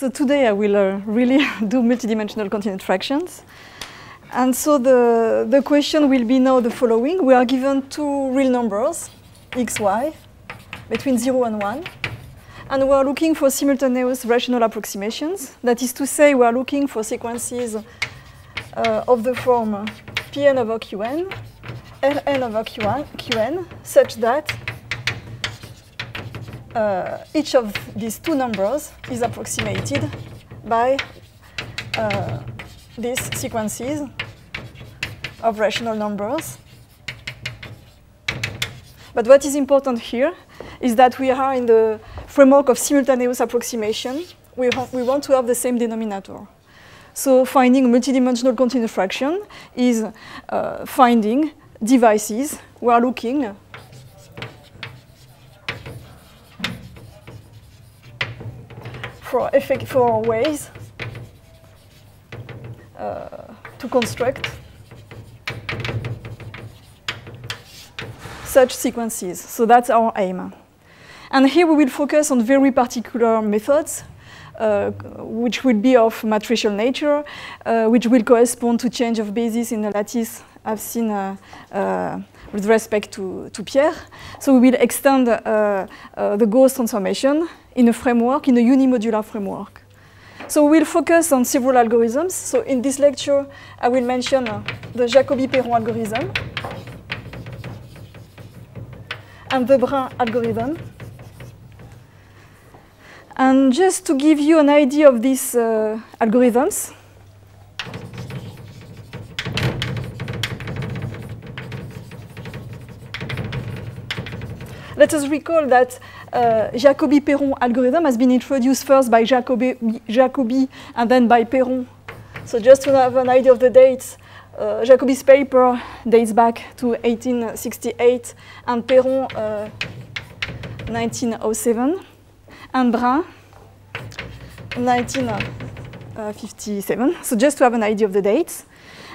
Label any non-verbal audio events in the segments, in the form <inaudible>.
So today I will uh, really <laughs> do multidimensional continued fractions. And so the, the question will be now the following. We are given two real numbers, x, y, between 0 and 1. And we are looking for simultaneous rational approximations. That is to say, we are looking for sequences uh, of the form Pn over Qn, Ln over Qn, Qn such that uh, each of these two numbers is approximated by uh, these sequences of rational numbers. But what is important here is that we are in the framework of simultaneous approximation. We, we want to have the same denominator. So finding a multidimensional continuous fraction is uh, finding devices. We are looking for, effect, for ways uh, to construct such sequences. So that's our aim. And here we will focus on very particular methods, uh, which will be of matricial nature, uh, which will correspond to change of basis in the lattice I've seen uh, uh with respect to, to Pierre. So we will extend uh, uh, the Gauss transformation in a framework, in a unimodular framework. So we'll focus on several algorithms. So in this lecture, I will mention the Jacobi-Perron algorithm and the Brun algorithm. And just to give you an idea of these uh, algorithms, let us recall that uh, Jacobi-Perron algorithm has been introduced first by Jacobi, Jacobi and then by Perron. So just to have an idea of the dates, uh, Jacobi's paper dates back to 1868 and Perron uh, 1907 and Brun 1957. So just to have an idea of the dates.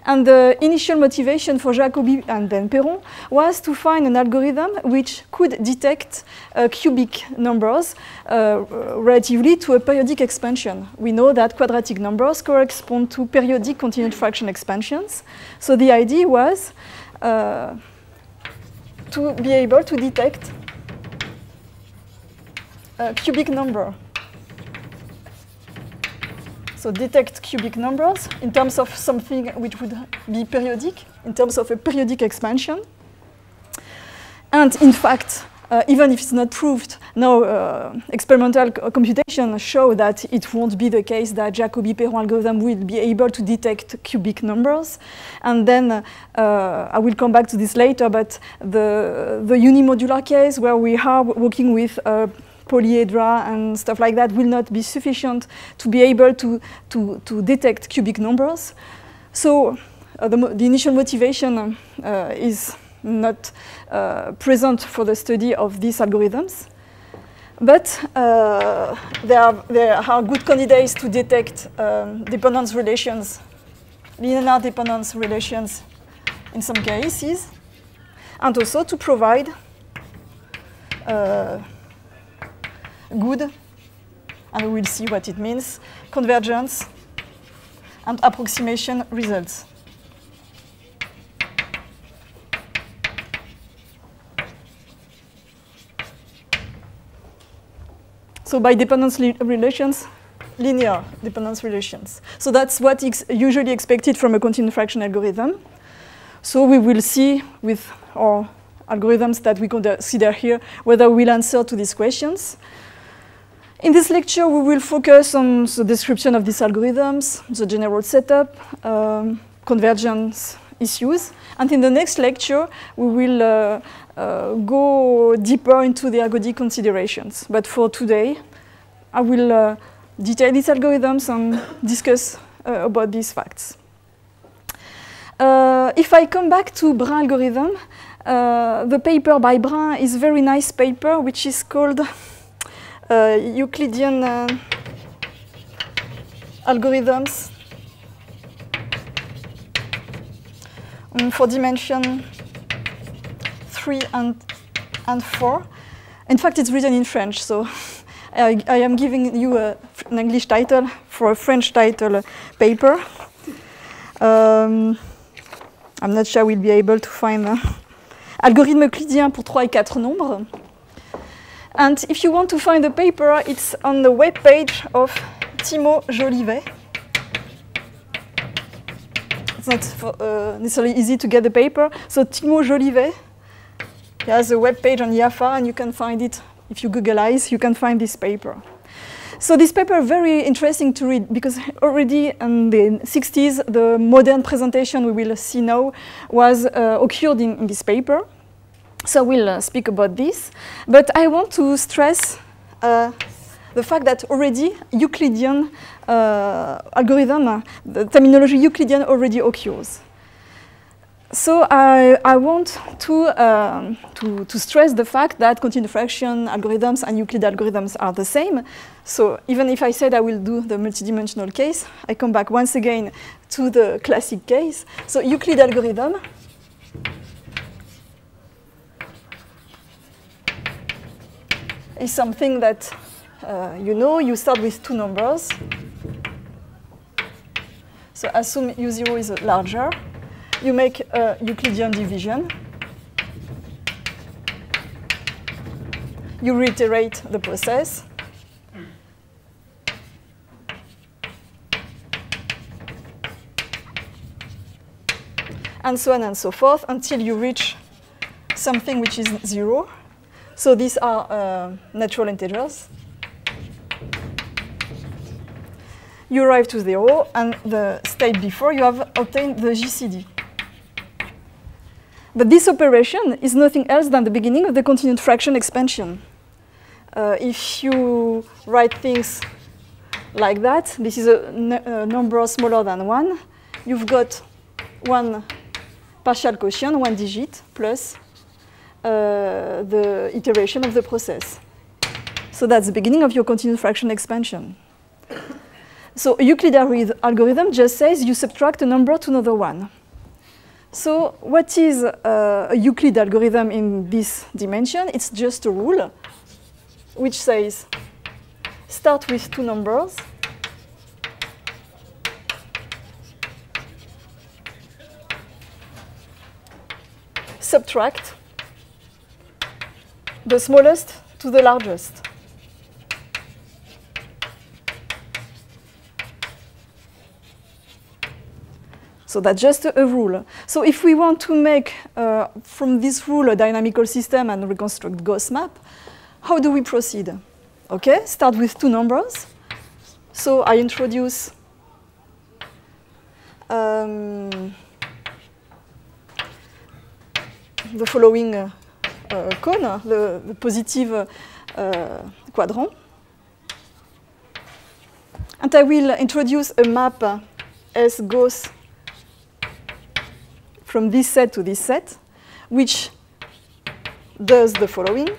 And the initial motivation for Jacobi and then Perron was to find an algorithm which could detect uh, cubic numbers uh, relatively to a periodic expansion. We know that quadratic numbers correspond to periodic continued fraction expansions. So the idea was uh, to be able to detect a cubic number so detect cubic numbers in terms of something which would be periodic, in terms of a periodic expansion. And in fact, uh, even if it's not proved, now uh, experimental computation show that it won't be the case that Jacobi-Perron algorithm will be able to detect cubic numbers. And then uh, I will come back to this later, but the, the unimodular case where we are working with uh, polyhedra and stuff like that will not be sufficient to be able to, to, to detect cubic numbers. So uh, the, the, initial motivation uh, is not uh, present for the study of these algorithms. But uh, there, are, there are good candidates to detect um, dependence relations, linear dependence relations in some cases, and also to provide uh, good, and we will see what it means, convergence and approximation results. So by dependence relations, linear dependence relations. So that's what is usually expected from a continued fraction algorithm. So we will see with our algorithms that we consider here whether we'll answer to these questions. In this lecture, we will focus on the description of these algorithms, the general setup, um, convergence issues. And in the next lecture, we will uh, uh, go deeper into the ergodic considerations. But for today, I will uh, detail these algorithms and discuss uh, about these facts. Uh, if I come back to Brun algorithm, uh, the paper by Brun is a very nice paper, which is called Euclidean uh, algorithms um, for dimension 3 and, and 4. In fact, it's written in French, so <laughs> I, I am giving you a an English title for a French title paper. Um, I'm not sure we'll be able to find uh, algorithme euclidien pour 3 et 4 nombres. And if you want to find the paper, it's on the web page of Timo Jolivet. It's not for, uh, necessarily easy to get the paper. So Timo Jolivet, he has a web page on IAFA, and you can find it if you Google Eyes. You can find this paper. So this paper very interesting to read because already in the 60s, the modern presentation we will see now was uh, occurred in, in, this paper. So we'll uh, speak about this. But I want to stress uh, the fact that already Euclidean uh, algorithm, the terminology Euclidean already occurs. So I, I want to, um, to, to, stress the fact that continued fraction algorithms and Euclid algorithms are the same. So even if I said I will do the multidimensional case, I come back once again to the classic case. So Euclid algorithm is something that uh, you know. You start with two numbers. So assume U0 is larger you make a Euclidean division. You reiterate the process. And so on and so forth until you reach something which is zero. So these are uh, natural integers. You arrive to zero, and the state before you have obtained the GCD. But this operation is nothing else than the beginning of the continued fraction expansion. Uh, if you write things like that, this is a, a, number smaller than 1, you've got one partial quotient, one digit, plus uh, the iteration of the process. So that's the beginning of your continued fraction expansion. So Euclid algorithm just says you subtract a number to another one. So what is uh, a Euclid algorithm in this dimension? It's just a rule which says start with two numbers subtract the smallest to the largest. So that's just a, a, rule. So if we want to make uh, from this rule a dynamical system and reconstruct Gauss map, how do we proceed? Okay, start with two numbers. So I introduce um, the following uh, uh, cone, the, the positive uh, quadrant. And I will introduce a map S goes from this set to this set, which does the following.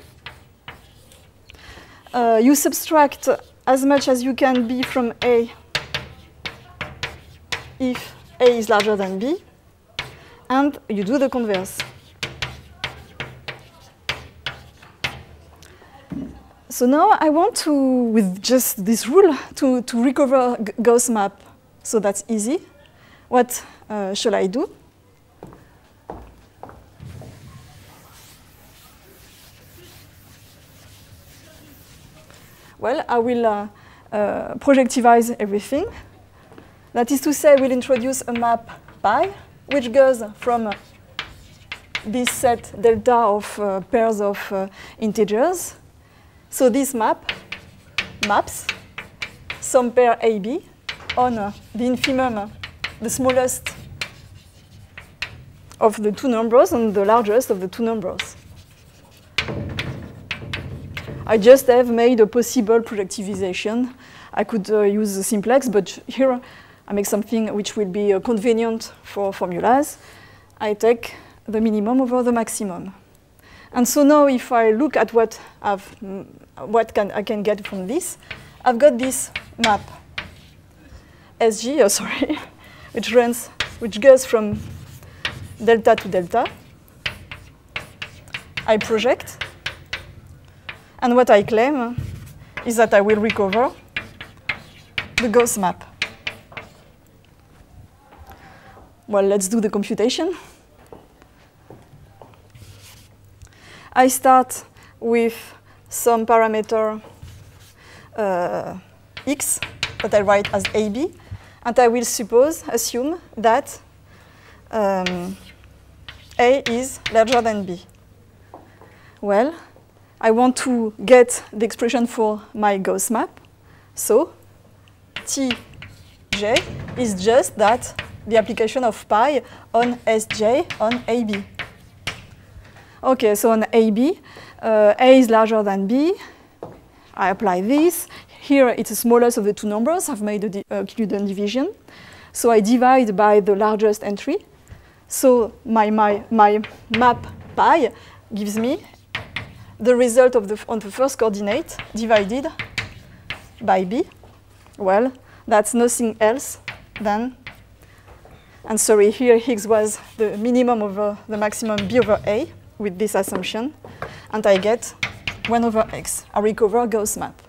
Uh, you subtract as much as you can B from A if A is larger than B, and you do the converse. So now I want to, with just this rule, to, to recover Gauss map. So that's easy. What uh, shall I do? Well, I will uh, uh, projectivize everything. That is to say, we'll introduce a map pi, which goes from this set delta of uh, pairs of uh, integers. So this map maps some pair AB on uh, the infimum, the smallest of the two numbers and the largest of the two numbers. I just have made a possible projectivization. I could uh, use the simplex, but here I make something which will be uh, convenient for formulas. I take the minimum over the maximum. And so now if I look at what, I've, mm, what can, I can get from this, I've got this map, SG, oh, <laughs> sorry, which runs, which goes from delta to delta. I project, and what I claim is that I will recover the Gauss map. Well, let's do the computation. I start with some parameter uh, x that I write as AB, and I will suppose, assume that um, A is larger than B. Well, I want to get the expression for my Gauss map, so TG is just that the application of pi on SG on AB. Okay, so on AB, uh, A is larger than B. I apply this. Here it's the smallest of the two numbers. I've made a di uh, division. So I divide by the largest entry. So my, my, my map pi gives me the result of the, on the first coordinate divided by b. Well, that's nothing else than, and sorry, here x was the minimum over the maximum b over a with this assumption, and I get 1 over x. I recover Gauss map.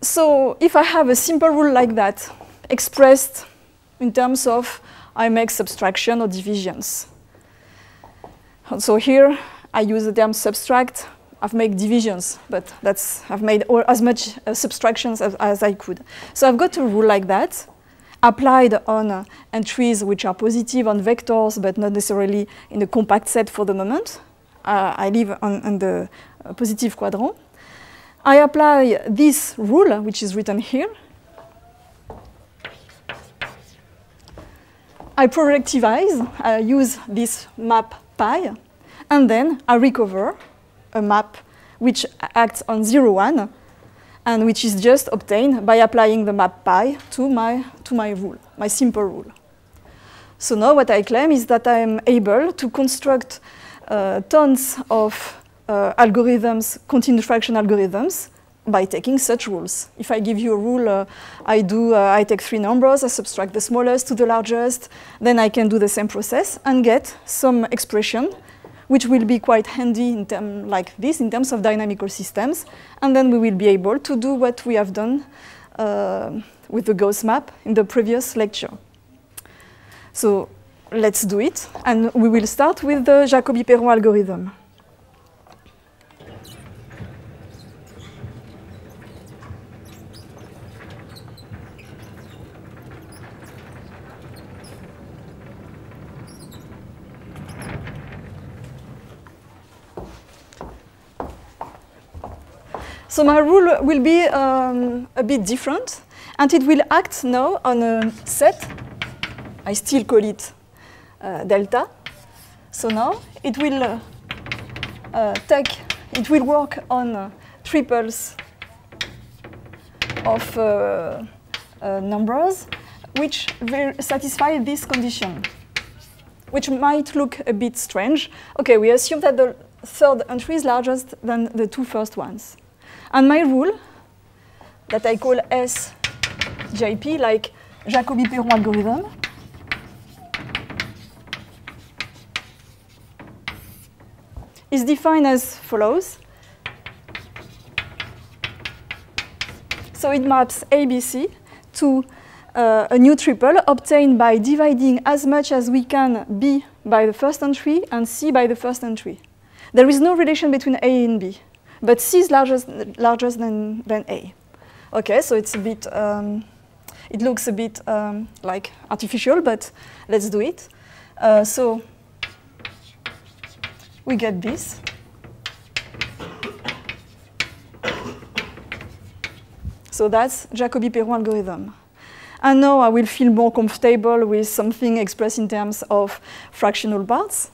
So if I have a simple rule like that, expressed in terms of I make subtraction or divisions. And so here I use the term subtract. I've made divisions, but that's I've made as much uh, subtractions as, as, I could. So I've got a rule like that, applied on uh, entries which are positive on vectors, but not necessarily in a compact set for the moment. Uh, I live on, on the uh, positive quadrant. I apply this rule, which is written here. I projectivize, I use this map pi, and then I recover a map which acts on 0, 1, and which is just obtained by applying the map pi to my, to my rule, my simple rule. So now what I claim is that I am able to construct uh, tons of uh, algorithms, continuous fraction algorithms, by taking such rules. If I give you a rule, uh, I do, uh, I take three numbers, I subtract the smallest to the largest, then I can do the same process and get some expression which will be quite handy in term like this in terms of dynamical systems. And then we will be able to do what we have done uh, with the Gauss map in the previous lecture. So let's do it. And we will start with the Jacobi-Perron algorithm. So my rule will be um, a bit different, and it will act now on a set. I still call it uh, delta. So now it will uh, uh, take, it will work on uh, triples of uh, uh, numbers which satisfy this condition, which might look a bit strange. Okay, we assume that the third entry is larger than the two first ones. And my rule that I call SJP, like Jacobi-Perron algorithm, is defined as follows. So it maps ABC to uh, a new triple obtained by dividing as much as we can B by the first entry and C by the first entry. There is no relation between A and B but C is larger, larger than, than A. Okay, so it's a bit, um, it looks a bit um, like artificial, but let's do it. Uh, so we get this. So that's Jacobi-Perron algorithm. And now I will feel more comfortable with something expressed in terms of fractional parts.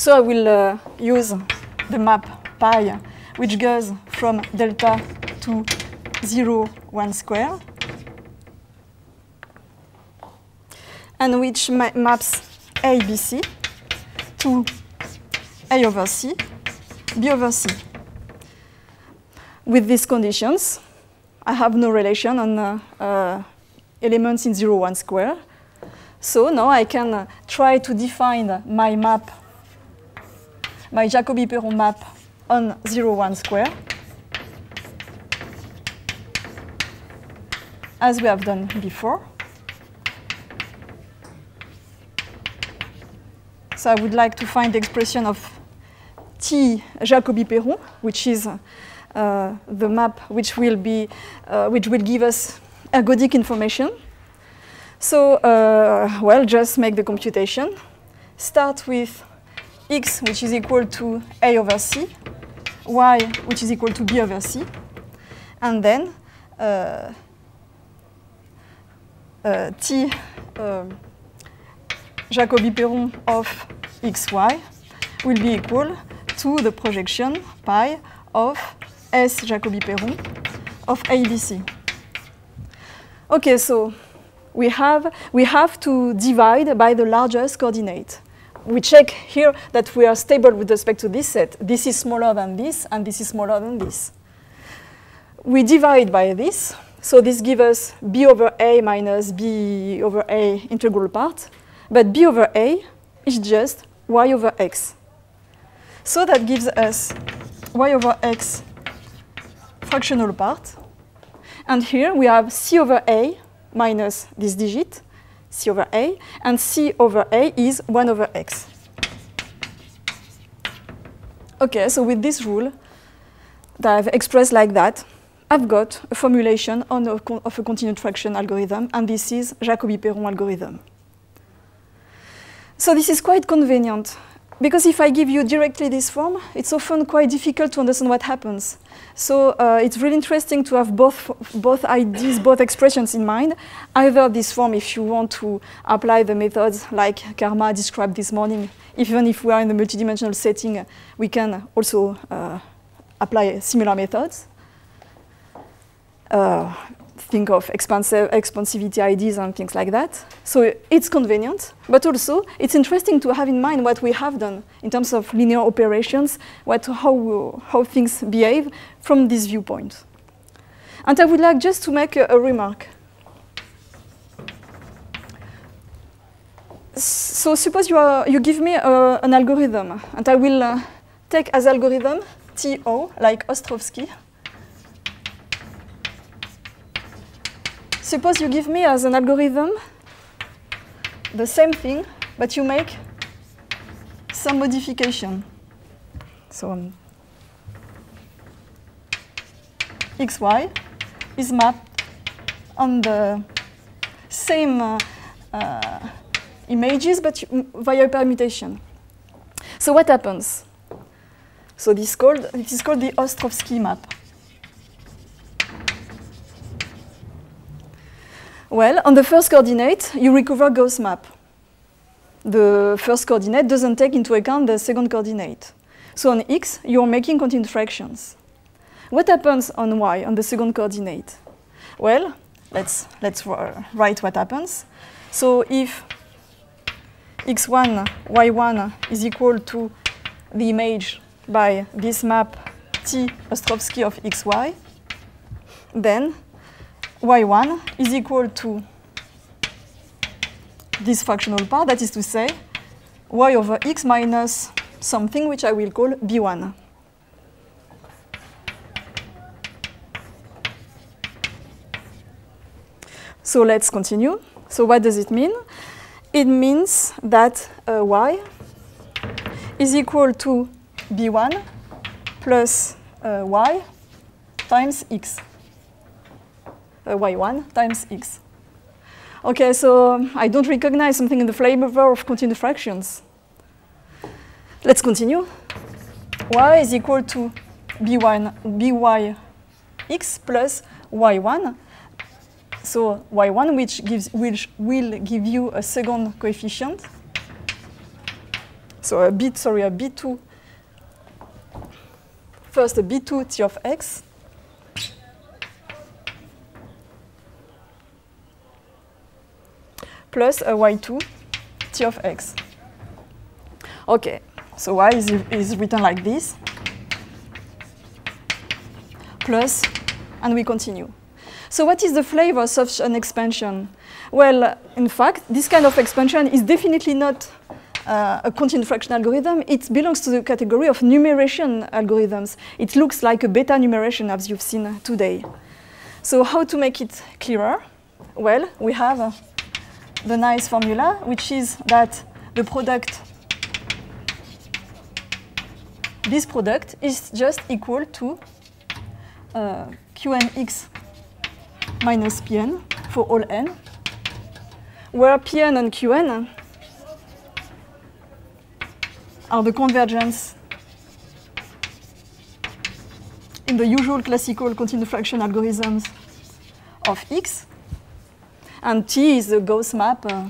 So I will uh, use the map pi, which goes from delta to 0, 1 square, and which ma maps ABC to A over C, B over C. With these conditions, I have no relation on uh, uh, elements in 0, 1 square. So now I can uh, try to define my map my Jacobi-Perron map on 0, 1 square, as we have done before. So I would like to find the expression of T Jacobi-Perron, which is uh, the map which will be, uh, which will give us ergodic information. So, uh, well, just make the computation. Start with x, which is equal to a over c, y, which is equal to b over c, and then uh, uh, t um, Jacobi-Perron of xy will be equal to the projection pi of S Jacobi-Perron of ABC. Okay, so we have, we have to divide by the largest coordinate. We check here that we are stable with respect to this set. This is smaller than this, and this is smaller than this. We divide by this, so this gives us b over a minus b over a integral part, but b over a is just y over x. So that gives us y over x fractional part. And here we have c over a minus this digit, c over a, and c over a is 1 over x. Okay, so with this rule that I've expressed like that, I've got a formulation a of a continued fraction algorithm, and this is Jacobi-Perron algorithm. So this is quite convenient because if I give you directly this form, it's often quite difficult to understand what happens. So uh, it's really interesting to have both, both ideas, both expressions in mind. Either this form if you want to apply the methods like Karma described this morning. Even if we are in a multidimensional setting, we can also uh, apply similar methods. Uh, think of expansive, expansivity IDs and things like that. So it's convenient, but also it's interesting to have in mind what we have done in terms of linear operations, what, how, how things behave from this viewpoint. And I would like just to make a, a remark. So suppose you, are, you give me uh, an algorithm, and I will uh, take as algorithm TO, like Ostrowski, Suppose you give me as an algorithm the same thing, but you make some modification. So um, xy is mapped on the same uh, uh, images, but via permutation. So what happens? So this, called, this is called the Ostrowski map. Well, on the first coordinate, you recover Gauss map. The first coordinate doesn't take into account the second coordinate. So on x, you're making continued fractions. What happens on y, on the second coordinate? Well, let's, let's write what happens. So if x1, y1 is equal to the image by this map T Ostrowski of xy, then y1 is equal to this fractional part, that is to say, y over x minus something which I will call b1. So let's continue. So what does it mean? It means that uh, y is equal to b1 plus uh, y times x y1 times x. Okay, so um, I don't recognize something in the flavor of continued fractions. Let's continue. y is equal to b1, by x plus y1. So y1, which gives which will give you a second coefficient. So a bit, sorry, a b2. First, a b2 t of x plus a y2 t of x. Okay, so y is, is written like this, plus, and we continue. So what is the flavor of such an expansion? Well, in fact, this kind of expansion is definitely not uh, a continued fraction algorithm, it belongs to the category of numeration algorithms. It looks like a beta numeration as you've seen today. So how to make it clearer? Well, we have the nice formula, which is that the product, this product is just equal to uh, qnx minus pn for all n, where pn and qn are the convergents in the usual classical continued fraction algorithms of x, and T is the Gauss map uh,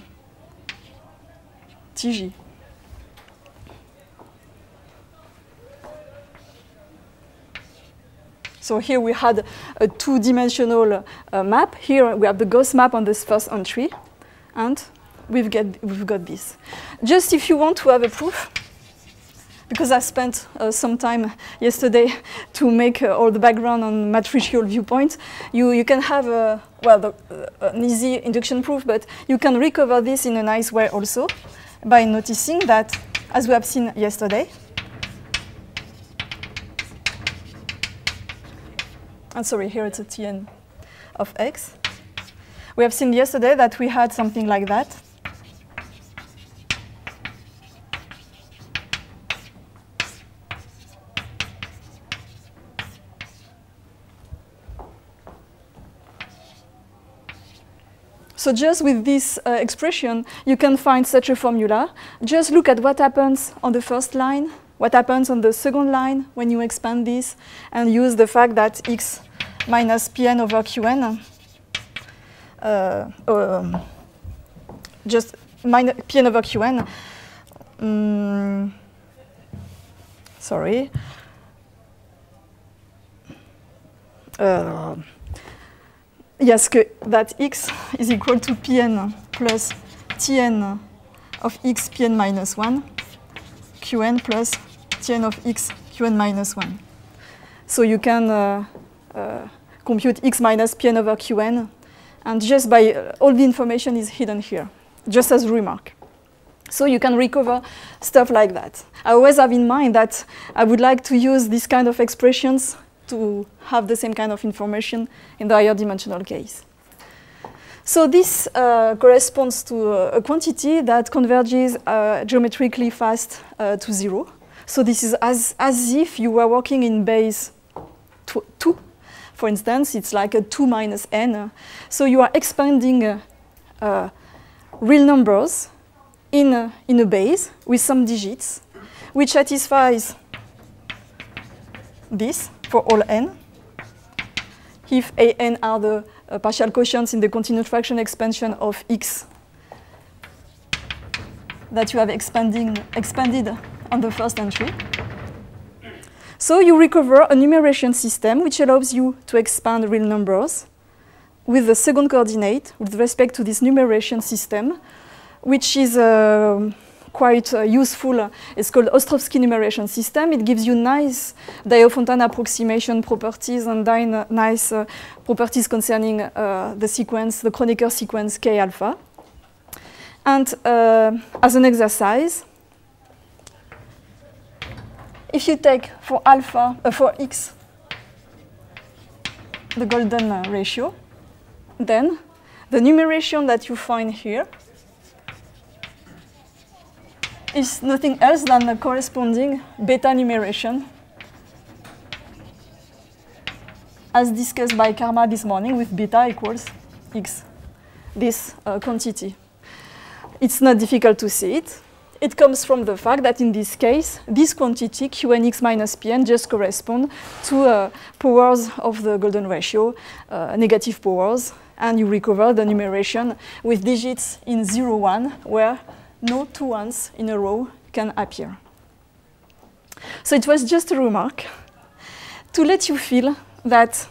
TG. So here we had a two-dimensional uh, map. Here we have the Gauss map on this first entry, and we've, get, we've got this. Just if you want to have a proof, because I spent uh, some time yesterday to make uh, all the background on matricial viewpoint, you, you can have a, well, the, uh, an easy induction proof, but you can recover this in a nice way also by noticing that, as we have seen yesterday, and sorry, here it's a Tn of x. We have seen yesterday that we had something like that. So just with this uh, expression, you can find such a formula. Just look at what happens on the first line, what happens on the second line when you expand this, and use the fact that x minus pn over qn, uh, um, just minus pn over qn, um, sorry, uh, yes, that x is equal to pn plus tn of x pn minus 1, qn plus tn of x qn minus 1. So you can uh, uh, compute x minus pn over qn, and just by uh, all the information is hidden here, just as a remark. So you can recover stuff like that. I always have in mind that I would like to use this kind of expressions to have the same kind of information in the higher dimensional case. So this uh, corresponds to a quantity that converges uh, geometrically fast uh, to zero. So this is as, as if you were working in base 2. For instance, it's like a 2 minus n. So you are expanding uh, uh, real numbers in a, in a base with some digits, which satisfies this for all n. If a n are the uh, partial quotients in the continued fraction expansion of x that you have expanding, expanded on the first entry. So you recover a numeration system which allows you to expand real numbers with the second coordinate with respect to this numeration system, which is uh, quite uh, useful. It's called Ostrowski numeration system. It gives you nice Diophantine approximation properties and nice uh, properties concerning uh, the sequence, the Kronecker sequence K alpha. And uh, as an exercise, if you take for alpha, uh, for x, the golden ratio, then the numeration that you find here is nothing else than the corresponding beta numeration as discussed by Karma this morning with beta equals x, this uh, quantity. It's not difficult to see it. It comes from the fact that in this case, this quantity, qnx minus pn, just correspond to uh, powers of the golden ratio, uh, negative powers, and you recover the numeration with digits in 0, 1, where no two ones in a row can appear. So it was just a remark to let you feel that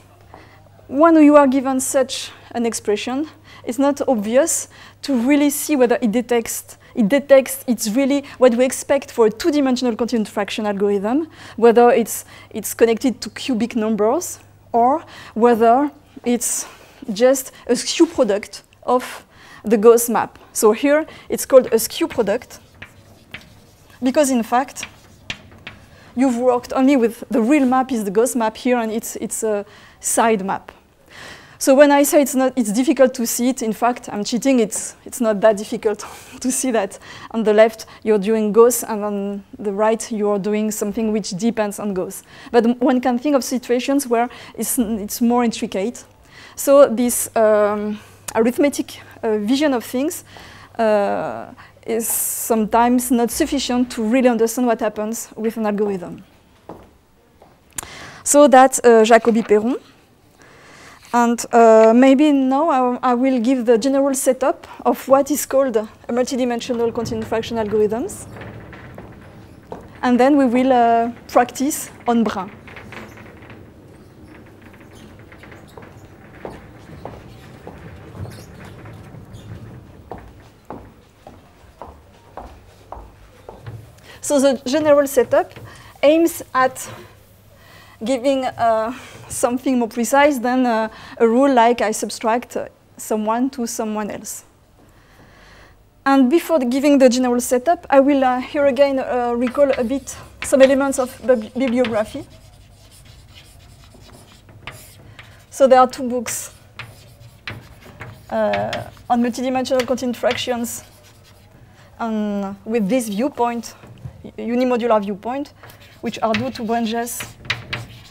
when you are given such an expression, it's not obvious to really see whether it detects it detects it's really what we expect for a two-dimensional continued fraction algorithm, whether it's, it's connected to cubic numbers or whether it's just a skew product of the Gauss map. So here it's called a skew product because in fact, you've worked only with the real map is the Gauss map here, and it's, it's a side map. So when I say it's not, it's difficult to see it. In fact, I'm cheating. It's it's not that difficult <laughs> to see that. On the left, you're doing Gauss, and on the right, you're doing something which depends on Gauss. But one can think of situations where it's it's more intricate. So this um, arithmetic uh, vision of things is sometimes not sufficient to really understand what happens with an algorithm. So that's uh, Jacobi Perron. And uh, maybe now I, I, will give the general setup of what is called a multidimensional continuous fraction algorithms. And then we will uh, practice on Brun. So the general setup aims at giving uh, something more precise than uh, a rule like I subtract someone to someone else. And before giving the general setup, I will uh, here again uh, recall a bit some elements of bibliography. So there are two books uh, on multidimensional continued fractions and with this viewpoint, unimodular viewpoint, which are due to Brentjes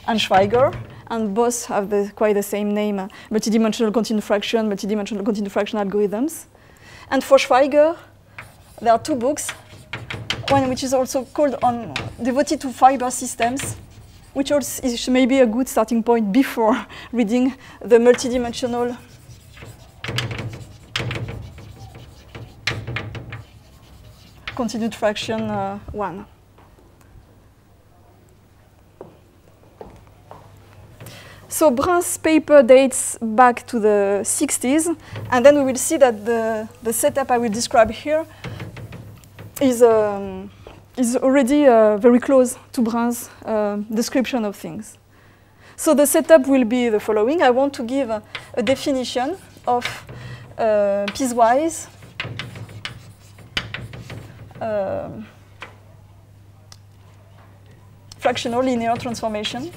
and Schweiger, and both have the, quite the same name, uh, multidimensional continued fraction, multidimensional continued fraction algorithms. And for Schweiger, there are two books, one which is also called on devoted to fiber systems, which also is maybe a good starting point before <laughs> reading the multidimensional continued fraction uh, one. So Brun's paper dates back to the 60s, and then we will see that the, the setup I will describe here is, um, is already uh, very close to Brun's uh, description of things. So the setup will be the following. I want to give a, a definition of uh, piecewise uh, fractional linear transformation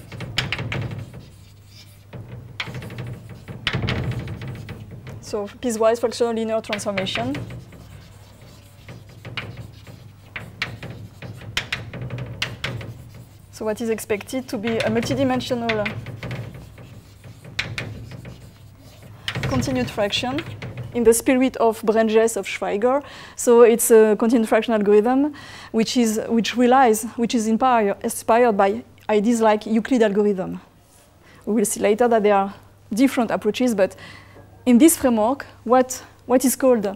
So piecewise fractional linear transformation. So what is expected to be a multidimensional continued fraction in the spirit of Brentjes of Schweiger. So it's a continued fraction algorithm which is which relies, which is inspired by ideas like Euclid algorithm. We will see later that there are different approaches, but in this framework, what, what is called uh,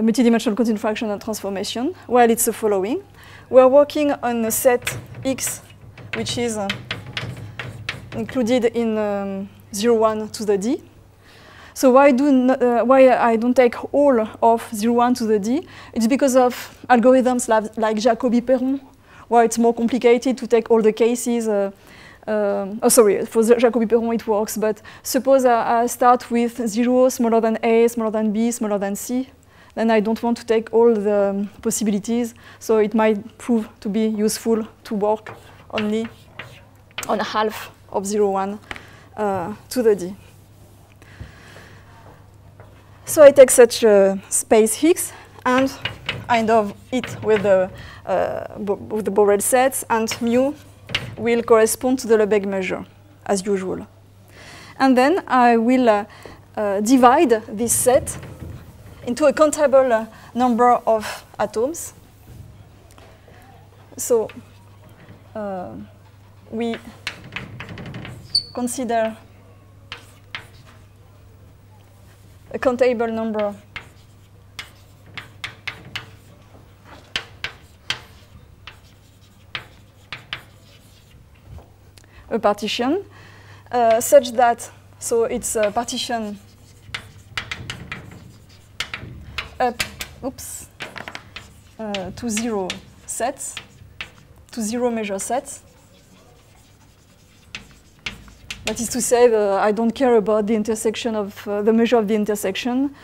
multidimensional continued fraction and transformation? Well, it's the following. We're working on a set X, which is uh, included in um, 0, 1 to the D. So why, do uh, why I don't take all of 0, 1 to the D? It's because of algorithms like, like Jacobi-Perron, where it's more complicated to take all the cases uh, um, oh, sorry, for Jacobi-Perron it works, but suppose I, I, start with 0 smaller than a, smaller than b, smaller than c, then I don't want to take all the um, possibilities, so it might prove to be useful to work only on half of 0, 1 uh, to the d. So I take such a space X and I of it with the, uh, with the Borel sets and mu will correspond to the Lebesgue measure, as usual. And then I will uh, uh, divide this set into a countable uh, number of atoms. So uh, we consider a countable number a partition uh, such that, so it's a partition up, oops, uh, to zero sets, to zero measure sets. That is to say, that I don't care about the intersection of uh, the measure of the intersection.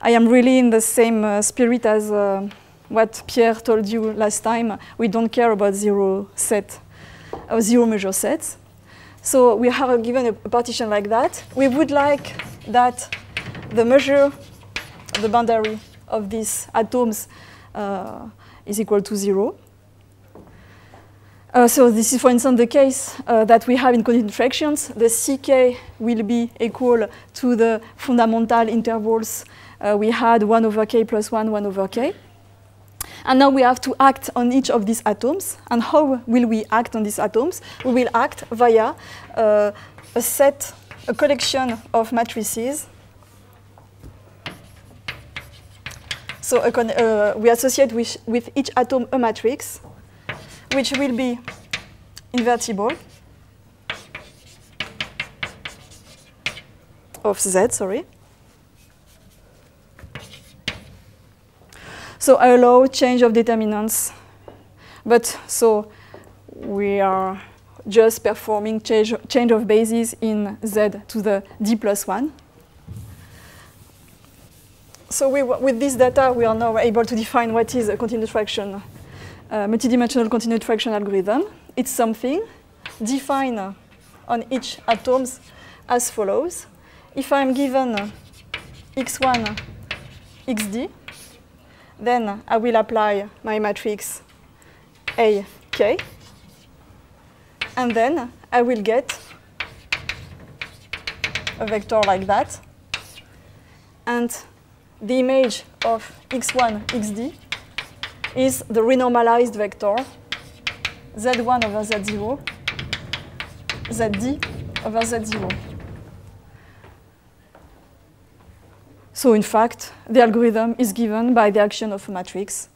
I am really in the same uh, spirit as uh, what Pierre told you last time, we don't care about zero set, or zero measure sets. So we have given a partition like that. We would like that the measure, the boundary of these atoms uh, is equal to zero. Uh, so this is, for instance, the case uh, that we have in continued fractions. The ck will be equal to the fundamental intervals uh, we had 1 over k plus 1, 1 over k. And now we have to act on each of these atoms. And how will we act on these atoms? We will act via uh, a set, a collection of matrices. So uh, we associate with, with each atom a matrix, which will be invertible of Z, sorry. So I allow change of determinants. But so we are just performing change, change of bases in Z to the D plus 1. So we, with this data, we are now able to define what is a continued fraction, uh, multidimensional continued fraction algorithm. It's something defined on each atoms as follows. If I'm given x1, xd, then I will apply my matrix A, K, and then I will get a vector like that. And the image of x1, xd is the renormalized vector z1 over z0, zd over z0. So in fact, the algorithm is given by the action of a matrix,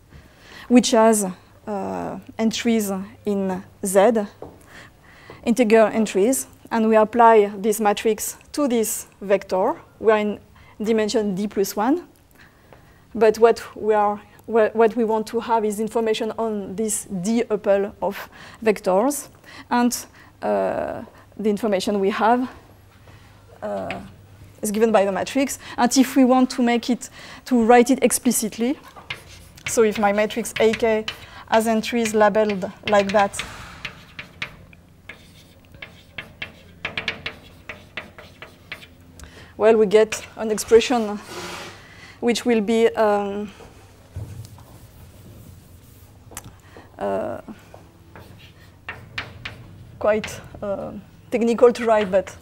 which has uh, entries in Z, integer entries, and we apply this matrix to this vector. We are in dimension d plus 1. But what we, are, what we want to have is information on this d tuple of vectors. And uh, the information we have uh, is given by the matrix. And if we want to make it, to write it explicitly, so if my matrix AK has entries labeled like that, well, we get an expression which will be um, quite uh, technical to write, but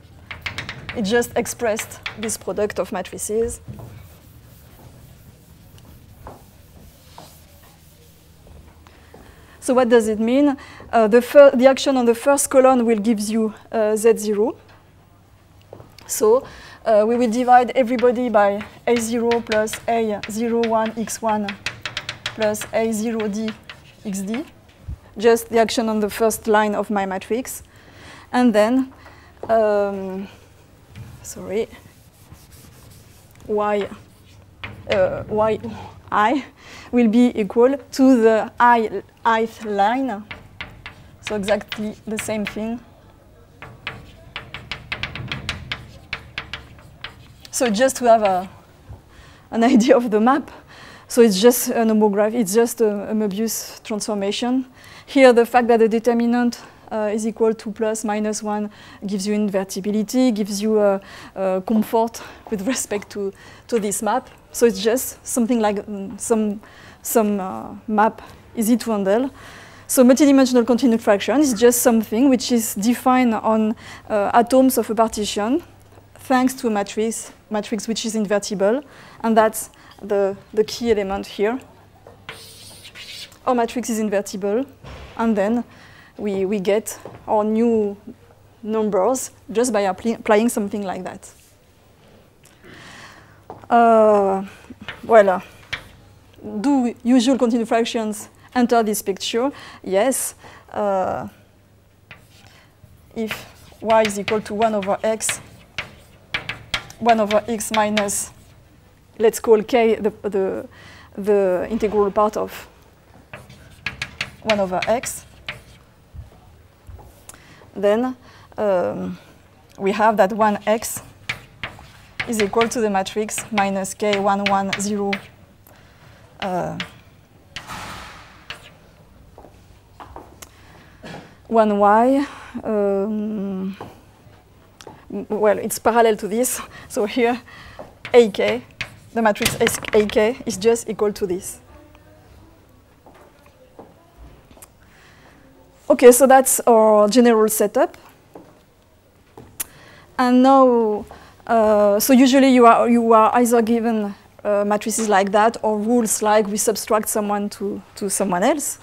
it just expressed this product of matrices. So what does it mean? Uh, the, the, action on the first column will give you uh, Z0. So uh, we will divide everybody by A0 plus A01 x1 plus A0d xd, just the action on the first line of my matrix. And then um, sorry, y, uh, y i will be equal to the i ith line. So exactly the same thing. So just to have a, an <laughs> idea of the map, so it's just an homograph, it's just a, a Möbius transformation. Here, the fact that the determinant uh, is equal to plus minus 1 gives you invertibility, gives you uh, uh, comfort with respect to, to this map. So it's just something like um, some, some map easy to handle. So multidimensional continued fraction is just something which is defined on uh, atoms of a partition thanks to a matrix, matrix which is invertible. And that's the, the key element here. Our matrix is invertible. And then we, we get our new numbers just by applying something like that. Uh, well, uh, do usual continued fractions enter this picture? Yes. Uh, if y is equal to 1 over x, 1 over x minus, let's call k the, the, the integral part of 1 over x, then um, we have that 1x is equal to the matrix minus k1, 1, 0, uh, 1y. Um, well, it's parallel to this. So here, AK, the matrix AK is just equal to this. Okay, so that's our general setup. And now, uh, so usually you are, you are either given uh, matrices like that or rules like we subtract someone to, to someone else.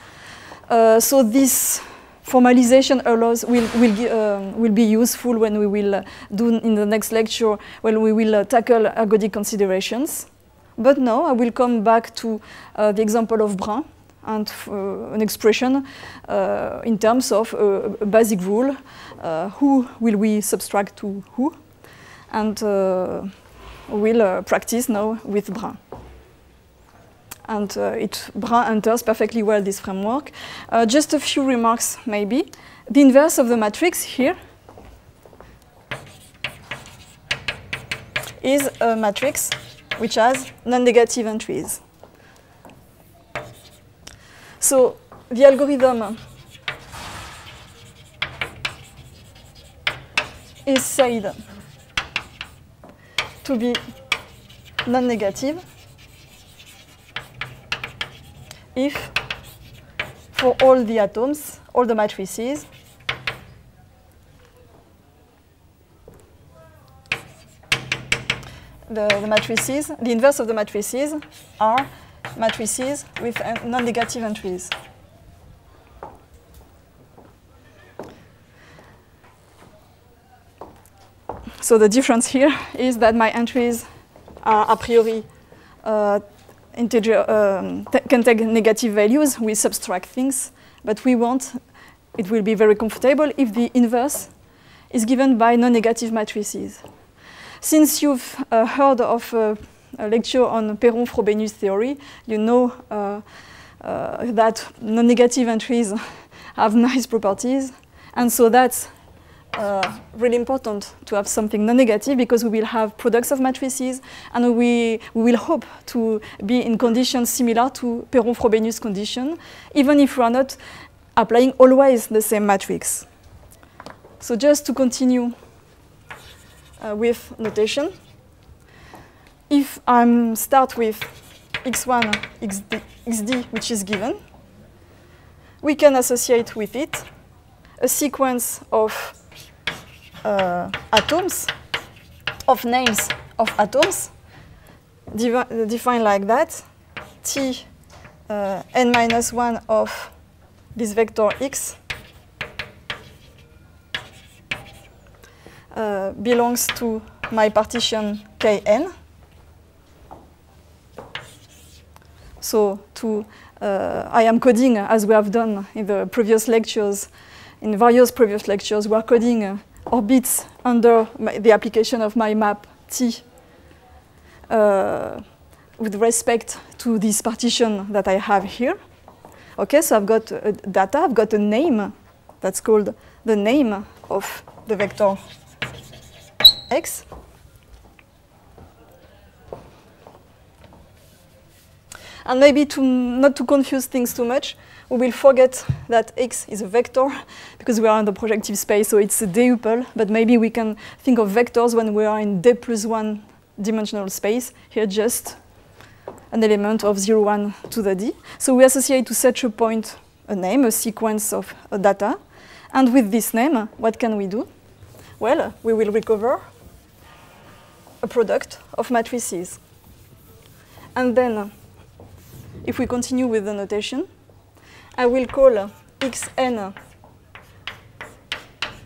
Uh, so this formalization allows will will, um, will be useful when we will uh, do in the next lecture when we will uh, tackle ergodic considerations. But now I will come back to uh, the example of Brun and uh, an expression uh, in terms of uh, a basic rule, who will we subtract to who, and we'll practice now with Brun and uh, it Brun enters perfectly well this framework. Uh, just a few remarks maybe. The inverse of the matrix here is a matrix which has non-negative entries. So the algorithm is said to be non-negative if for all the atoms, all the matrices, the, the matrices, the inverse of the matrices are matrices with non-negative entries. So the difference here <laughs> is that my entries are a priori uh, integer um, can take negative values, we subtract things, but we want, it will be very comfortable if the inverse is given by non-negative matrices. Since you've uh, heard of uh, a lecture on Perron-Frobenius theory, you know uh, uh that non-negative entries <laughs> have nice properties, and so that's uh, really important to have something non-negative because we will have products of matrices and we, we will hope to be in conditions similar to Perron-Frobenius condition, even if we are not applying always the same matrix. So just to continue uh, with notation, if I start with x1, xd, xd, which is given, we can associate with it a sequence of uh, atoms, of names of atoms, defined like that, t uh, n minus 1 of this vector x uh, belongs to my partition kn. So to, uh, I am coding, as we have done in the previous lectures, in various previous lectures, we are coding orbits under my, the application of my map T uh, with respect to this partition that I have here. Okay, so I've got uh, data, I've got a name that's called the name of the vector x. And maybe to not to confuse things too much, we will forget that x is a vector because we are in the projective space, so it's a duple, but maybe we can think of vectors when we are in d plus 1 dimensional space. Here just an element of 0, 1 to the d. So we associate to such a point a name, a sequence of uh, data. And with this name, what can we do? Well, we will recover a product of matrices. And then, if we continue with the notation, I will call xn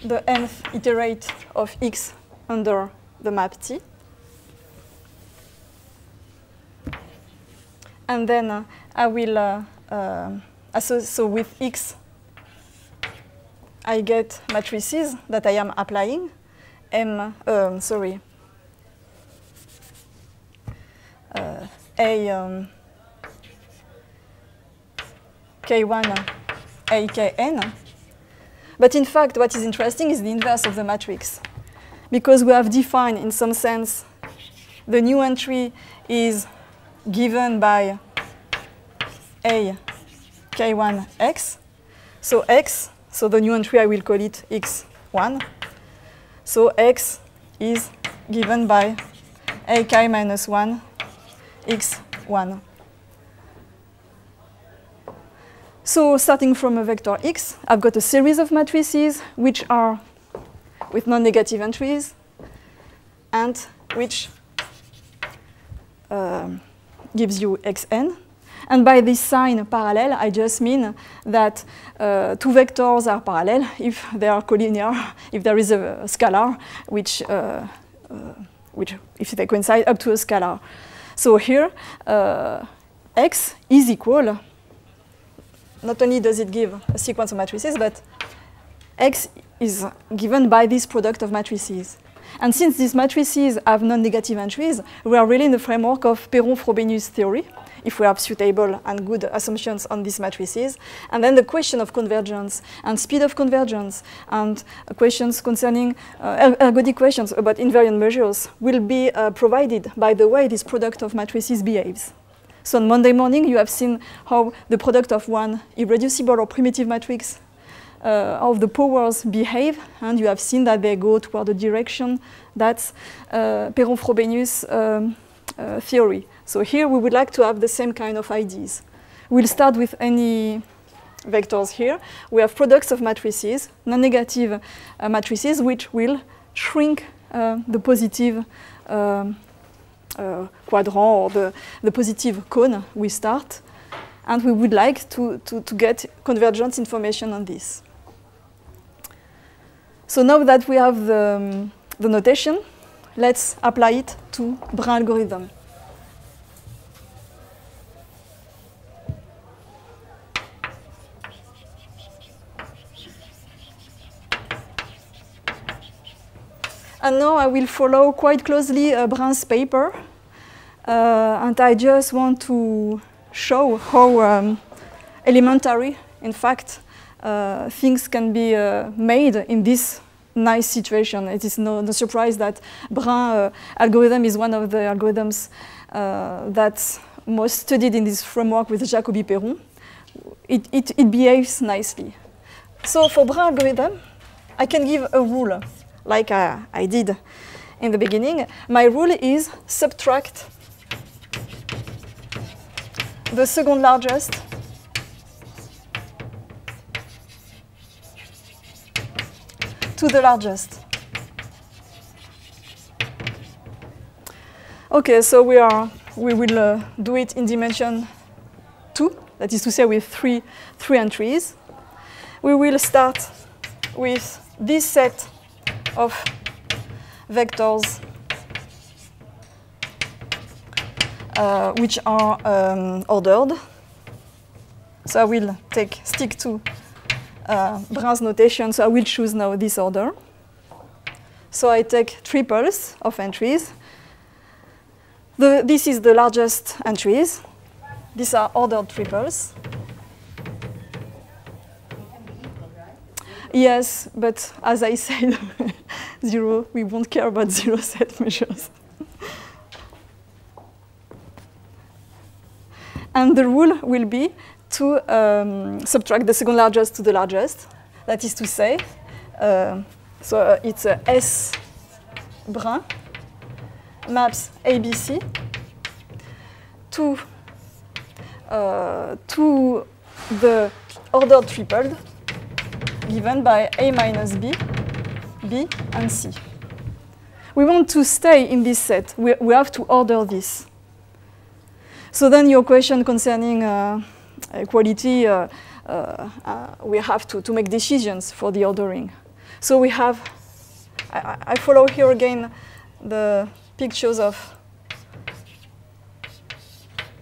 the nth iterate of x under the map T. And then uh, I will, uh, uh, so, with x, I get matrices that I am applying. M, um, sorry, uh, A, um, k1 uh, akn. But in fact, what is interesting is the inverse of the matrix. Because we have defined, in some sense, the new entry is given by a k1x. So x So the new entry, I will call it x1. So x is given by ak minus 1 x1. So starting from a vector x, I've got a series of matrices which are with non-negative entries and which um, gives you xn. And by this sign parallel, I just mean that uh, two vectors are parallel if they are collinear, <laughs> if there is a, scalar which, uh, uh, which, if they coincide up to a scalar. So here, uh, x is equal, not only does it give a sequence of matrices, but x is given by this product of matrices. And since these matrices have non-negative entries, we are really in the framework of Perron-Frobenius theory, if we have suitable and good assumptions on these matrices. And then the question of convergence and speed of convergence and questions concerning uh, ergodic questions about invariant measures will be uh, provided by the way this product of matrices behaves. So on Monday morning, you have seen how the product of one irreducible or primitive matrix uh, of the powers behave, and you have seen that they go toward the direction that's uh, Perron-Frobenius um, uh, theory. So here we would like to have the same kind of ideas. We'll start with any vectors here. We have products of matrices, non-negative uh, matrices, which will shrink uh, the positive um, quadrant or the, the positive cone we start. And we would like to, to, to get convergence information on this. So now that we have the, um, the notation, let's apply it to Brun algorithm. And now I will follow quite closely uh, Brun's paper. Uh, and I just want to show how um, elementary, in fact, uh, things can be uh, made in this nice situation. It is no, no surprise that Brun algorithm is one of the algorithms that's most studied in this framework with Jacobi Perron. It, it, it behaves nicely. So for Brun algorithm, I can give a rule like I did in the beginning, my rule is subtract the second largest to the largest. Okay, so we are we will uh, do it in dimension two. That is to say, with three three entries. We will start with this set of vectors uh, which are um, ordered. So I will take stick to uh, Brun's notation, so I will choose now this order. So I take triples of entries. The, this is the largest entries. These are ordered triples. Yes, but as I said, <laughs> zero, we won't care about zero set measures. And the rule will be to um, subtract the second largest to the largest. That is to say, uh, so uh, it's a S Brun maps ABC to, uh, to the ordered tripled given by A minus B, B, and C. We want to stay in this set. We, we have to order this. So then your question concerning uh, equality, uh, uh, uh, we have to, to make decisions for the ordering. So we have, I, I follow here again the pictures of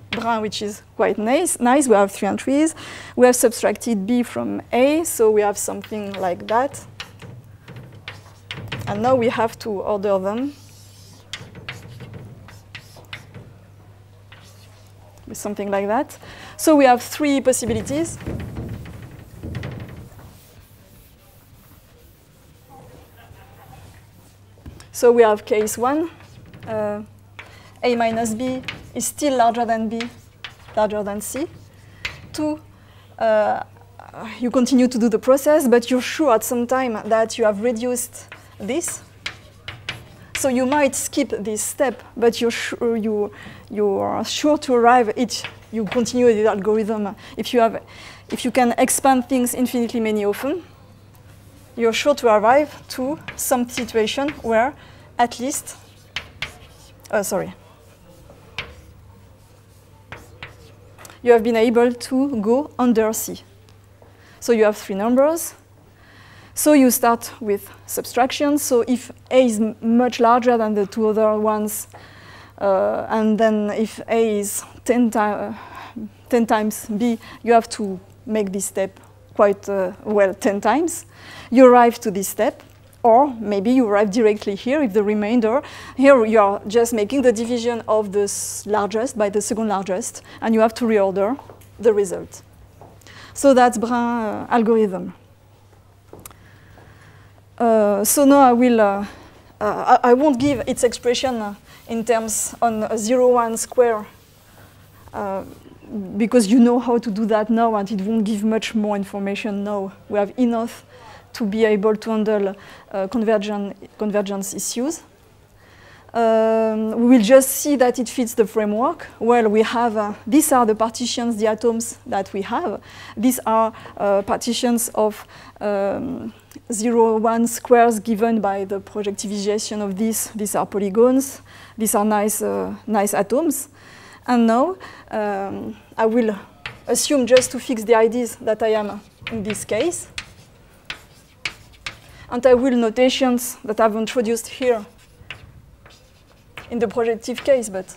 Brun, which is quite nice. nice. We have three entries. We have subtracted B from A, so we have something like that. And now we have to order them something like that. So we have three possibilities. So we have case one. Uh, a minus b is still larger than b, larger than c. Two, uh, you continue to do the process, but you're sure at some time that you have reduced this. So you might skip this step, but you're sure you you are sure to arrive it. You continue the algorithm. If you have, if you can expand things infinitely many often, you're sure to arrive to some situation where at least, uh, sorry, you have been able to go under C. So you have three numbers. So you start with subtraction. So if A is much larger than the two other ones, uh, and then if A is 10, ti uh, 10, times B, you have to make this step quite uh, well 10 times. You arrive to this step, or maybe you arrive directly here if the remainder, here you are just making the division of the largest by the second largest, and you have to reorder the result. So that's Brun uh, algorithm. Uh, so now I will, uh, I, I, won't give its expression in terms on a zero one square uh, because you know how to do that now and it won't give much more information now. We have enough to be able to handle uh, convergence, convergence issues. Um, we will just see that it fits the framework. Well, we have, uh, these are the partitions, the atoms that we have. These are uh, partitions of um, 0, 1 squares given by the projectivization of these. These are polygons. These are nice, uh, nice atoms. And now um, I will assume just to fix the IDs that I am in this case. And I will notations that I've introduced here in the projective case, but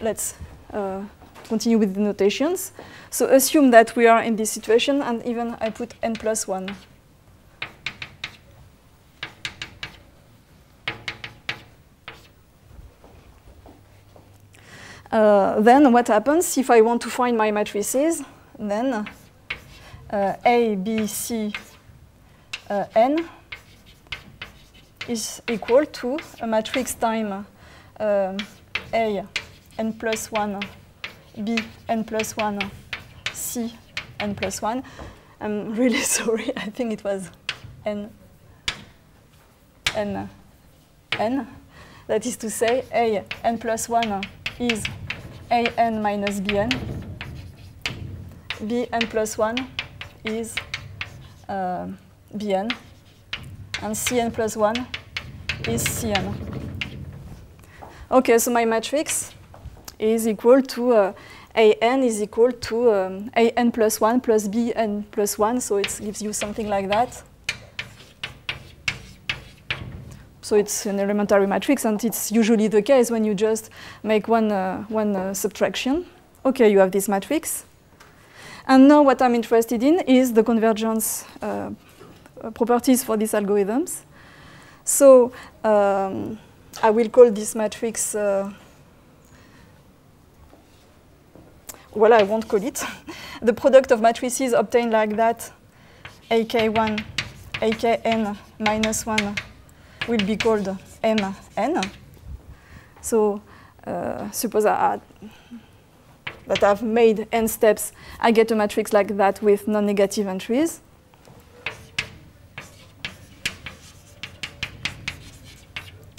let's uh, continue with the notations. So assume that we are in this situation, and even I put n plus 1. Uh, then what happens if I want to find my matrices? Then uh, A, B, C, uh, N is equal to a matrix time uh, A n plus 1, B n plus 1, C n plus 1. I'm really <laughs> sorry, I think it was n, n, n. That is to say, A n plus 1 is A n minus B n. B n plus 1 is uh, B n and Cn plus 1 is Cn. Okay, so my matrix is equal to uh, an is equal to um, an plus 1 plus bn plus 1, so it gives you something like that. So it's an elementary matrix, and it's usually the case when you just make one, uh, one uh, subtraction. Okay, you have this matrix. And now what I'm interested in is the convergence uh, uh, properties for these algorithms. So um, I will call this matrix, uh, well, I won't call it. <laughs> the product of matrices obtained like that, ak1, akn minus 1, will be called mn. So uh, suppose I, that I've made n steps, I get a matrix like that with non-negative entries.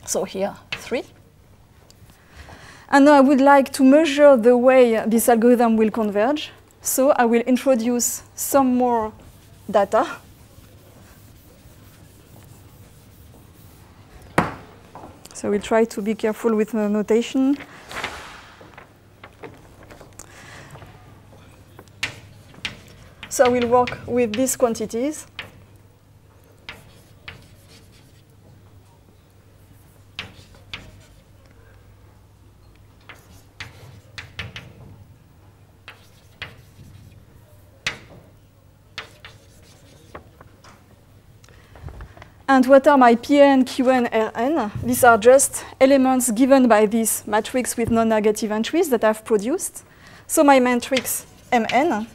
So here, three. And now I would like to measure the way this algorithm will converge. So I will introduce some more data. So we'll try to be careful with the notation. So we'll work with these quantities. And what are my Pn, Qn, Rn? These are just elements given by this matrix with non-negative entries that I've produced. So my matrix Mn,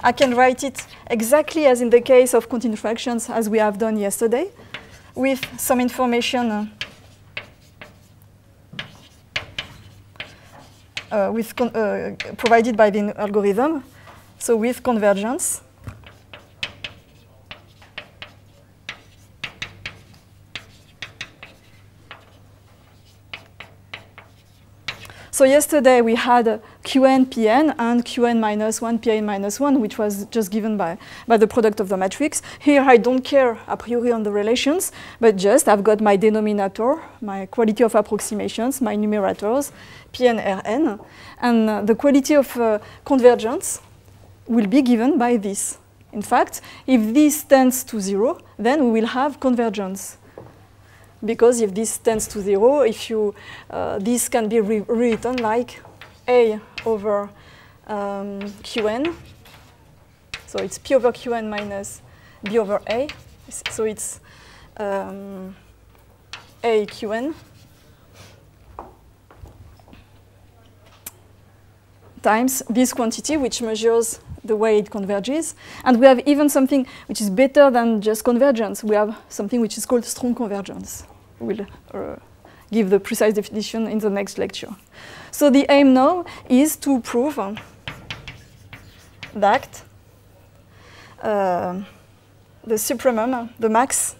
I can write it exactly as in the case of continued fractions as we have done yesterday, with some information uh, with uh, provided by the algorithm, so with convergence. So yesterday we had Qn, Pn, and Qn minus 1, Pn minus 1, which was just given by, by the product of the matrix. Here I don't care a priori on the relations, but just I've got my denominator, my quality of approximations, my numerators, Pn, Rn, and uh, the quality of uh, convergence will be given by this. In fact, if this tends to 0, then we will have convergence because if this tends to zero, if you, uh, this can be re rewritten like A over um, Qn. So it's P over Qn minus B over A. So it's um, A Qn times this quantity, which measures the way it converges. And we have even something which is better than just convergence. We have something which is called strong convergence will uh, give the precise definition in the next lecture. So the aim now is to prove that uh, the supremum, the max,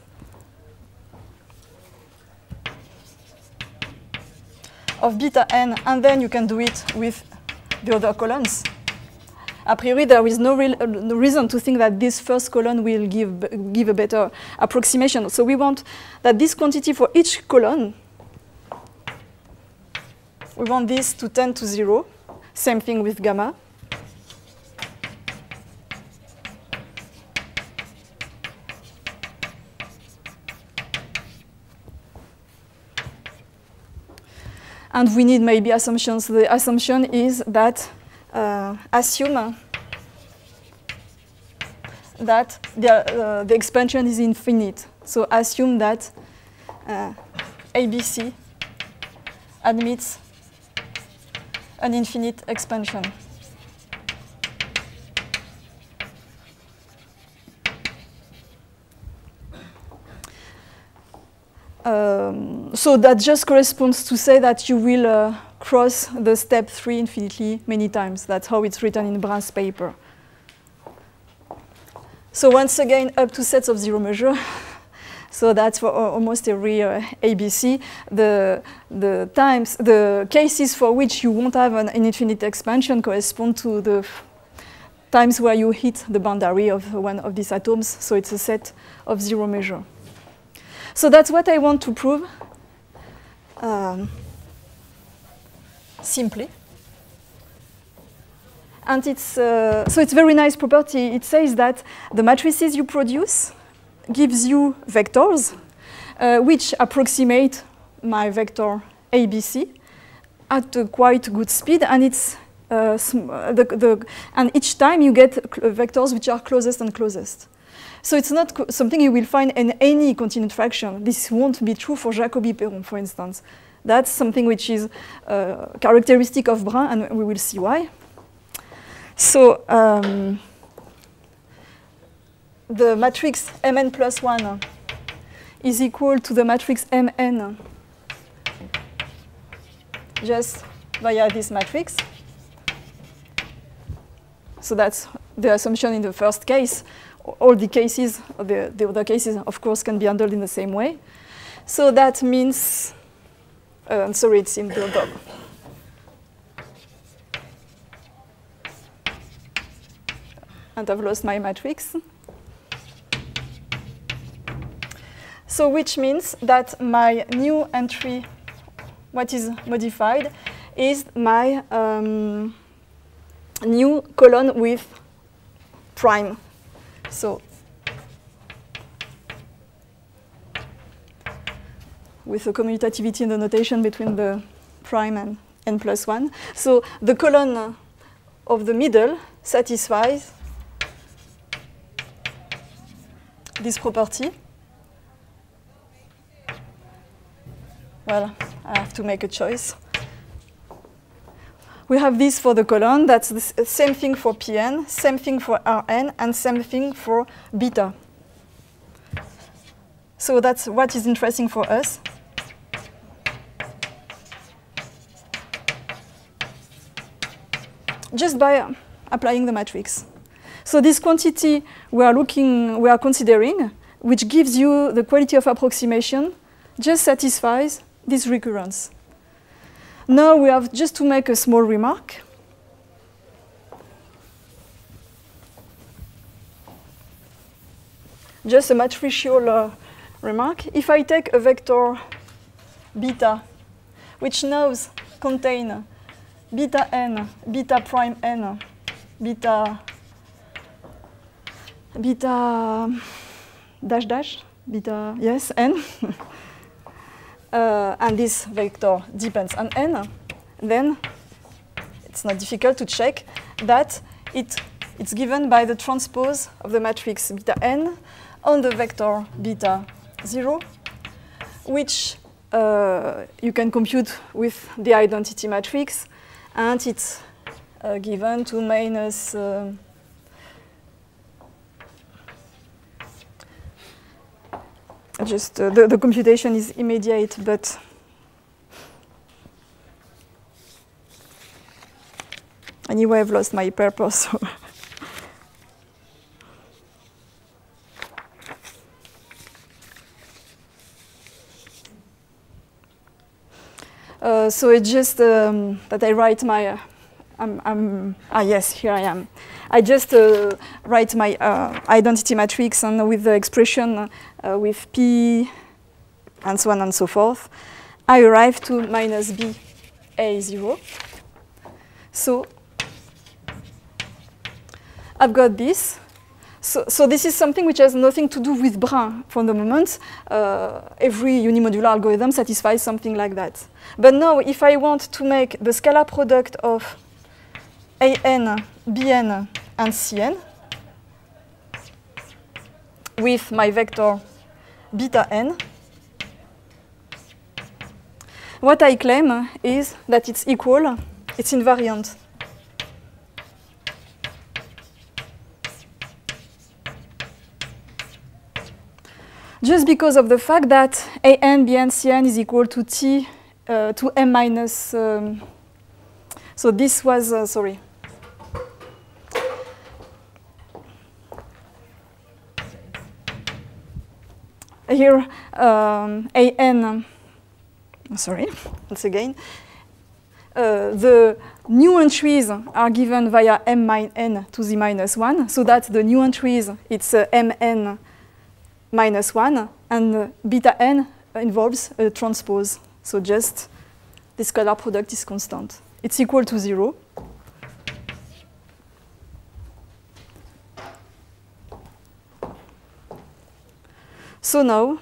of beta n, and then you can do it with the other columns. A priori, there is no, real, uh, no reason to think that this first column will give, give a better approximation. So we want that this quantity for each column, we want this to tend to 0. Same thing with gamma. And we need maybe assumptions. The assumption is that uh, assume that the, uh, the expansion is infinite. So assume that uh, ABC admits an infinite expansion. Um, so that just corresponds to say that you will uh, cross the step 3 infinitely many times. That's how it's written in Brun's paper. So once again, up to sets of zero measure. <laughs> so that's for almost every uh, ABC. The, the times, the cases for which you won't have an, an infinite expansion correspond to the times where you hit the boundary of one of these atoms. So it's a set of zero measure. So that's what I want to prove. Um, simply. And it's, uh, so it's very nice property. It says that the matrices you produce gives you vectors uh, which approximate my vector ABC at a quite good speed, and it's uh, uh the, the, and each time you get vectors which are closest and closest. So it's not something you will find in any continued fraction. This won't be true for Jacobi-Perron, for instance. That's something which is uh, characteristic of Brun, and we will see why. So um, the matrix Mn plus 1 is equal to the matrix Mn just via this matrix. So that's the assumption in the first case. All the cases, the, the other cases, of course, can be handled in the same way. So that means and sorry, it's in build-up. And I've lost my matrix. So which means that my new entry, what is modified, is my um, new column with prime. So with a commutativity in the notation between the prime and n plus 1. So the column of the middle satisfies this property. Well, I have to make a choice. We have this for the column. That's the same thing for Pn, same thing for Rn, and same thing for beta. So that's what is interesting for us. Just by applying the matrix. So this quantity we are looking, we are considering, which gives you the quality of approximation, just satisfies this recurrence. now we have just to make a small remark. Just a matricial uh, remark. If I take a vector beta, which knows contain beta n, beta prime n, beta beta dash dash, beta, yes, n, <laughs> uh, and this vector depends on n, then it's not difficult to check that it, it's given by the transpose of the matrix beta n on the vector beta 0, which uh, you can compute with the identity matrix, and it's uh, given to minus uh, just uh, the, the computation is immediate, but anyway, I've lost my purpose. <laughs> So Uh, so it's just um, that I write my, uh, I'm, I'm, ah yes, here I am. I just uh, write my uh, identity matrix and with the expression uh, with P and so on and so forth, I arrive to minus B A0. So I've got this. So, so, this is something which has nothing to do with Brun for the moment. Uh, every unimodular algorithm satisfies something like that. But now, if I want to make the scalar product of an, bn, and cn with my vector beta n, what I claim is that it's equal, it's invariant just because of the fact that an, bn, cn is equal to t uh, to m minus. Um, so this was uh, sorry. Here, um, an. Sorry, once again. Uh, the new entries are given via m n to the minus 1, so that the new entries, it's uh, mn minus 1, and uh, beta n involves a transpose. So just the scalar product is constant. It's equal to 0. So now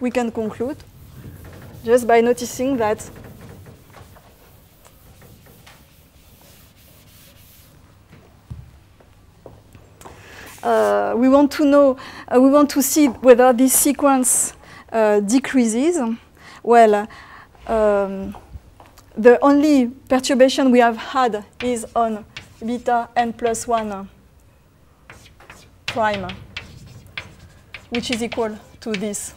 we can conclude just by noticing that we want to know, uh, we want to see whether this sequence uh, decreases. Well, um, the only perturbation we have had is on beta n plus 1 prime, which is equal to this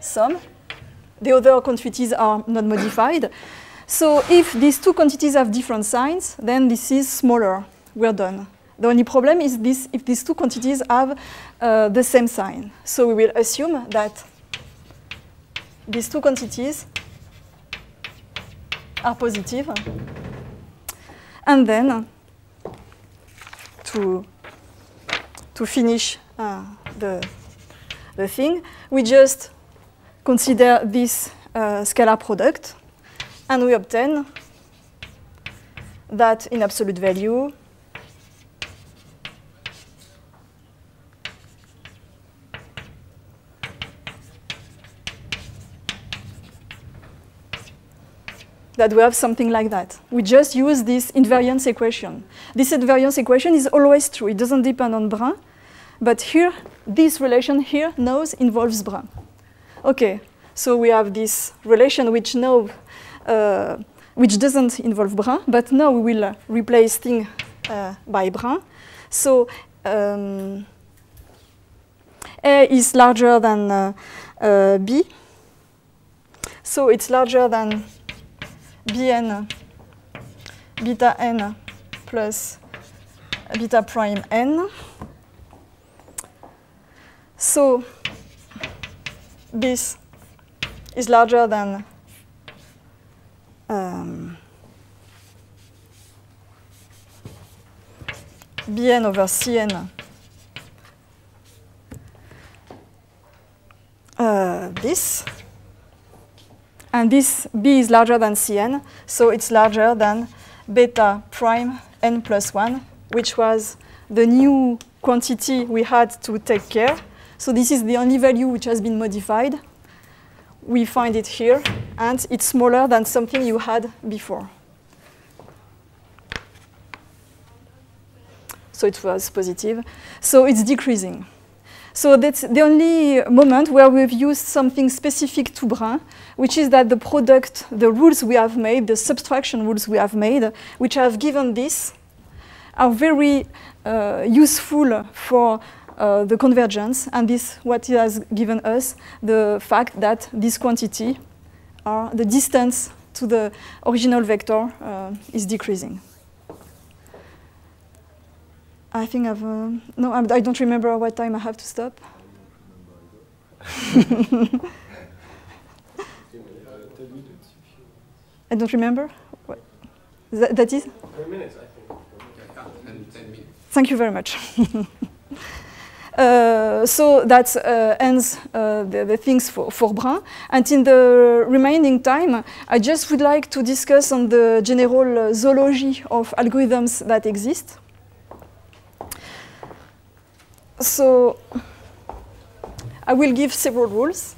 sum. The other quantities are not modified. So if these two quantities have different signs, then this is smaller. We're done. The only problem is this if these two quantities have uh, the same sign. So we will assume that these two quantities are positive. And then to, to finish uh, the, the thing, we just consider this uh, scalar product and we obtain that in absolute value that we have something like that. We just use this invariance equation. This invariance equation is always true. It doesn't depend on Brun. But here, this relation here knows involves Brun. Okay, so we have this relation which know, uh, which doesn't involve Brun, but now we will uh, replace thing uh, by Brun. So um, A is larger than uh, uh, B. So it's larger than bn. Beta n plus beta prime n. So this is larger than um, Bn over Cn. Uh, this, and this B is larger than Cn, so it's larger than beta prime n plus 1, which was the new quantity we had to take care. So this is the only value which has been modified. We find it here, and it's smaller than something you had before. So it was positive. So it's decreasing. So that's the only moment where we've used something specific to Brun, which is that the product, the rules we have made, the subtraction rules we have made, which have given this, are very uh, useful for uh, the convergence, and this what it has given us the fact that this quantity, are the distance to the original vector, uh, is decreasing. I think I've, uh, no, I'm, I do not remember what time I have to stop. <laughs> I don't remember. What? That, that is? Minutes, Thank you very much. <laughs> uh, so that uh, ends uh, the, the, things for, for Brun. And in the remaining time, I just would like to discuss on the general zoology of algorithms that exist. So I will give several rules.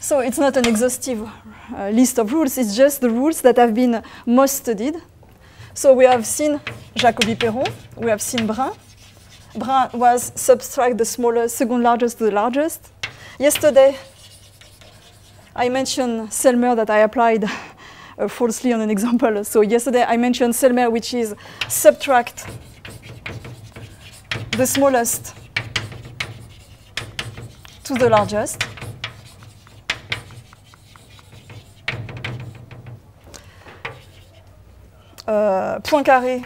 So it's not an exhaustive uh, list of rules. It's just the rules that have been most studied. So we have seen Jacobi-Perron, we have seen Brun. Brun was subtract the smallest, second largest to the largest. Yesterday, I mentioned Selmer that I applied uh, falsely on an example. So yesterday I mentioned Selmer, which is subtract the smallest to the largest. Euh, Poincaré,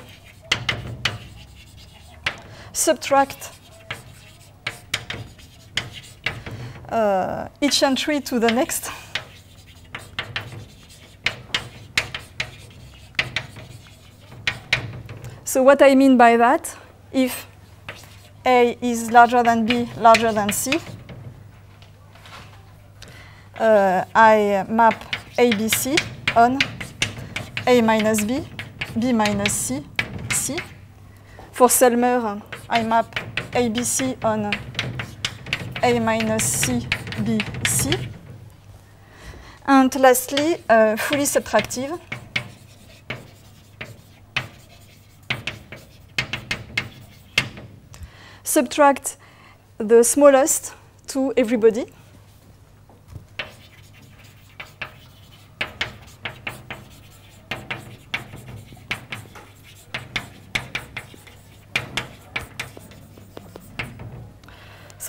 subtract. Uh, each entry to the next. So what I mean by that, if A is larger than B, larger than C, uh, I map ABC on A minus B B minus C, C. For Selmer, I map ABC on A minus C, B, C. And lastly, uh, fully subtractive. Subtract the smallest to everybody.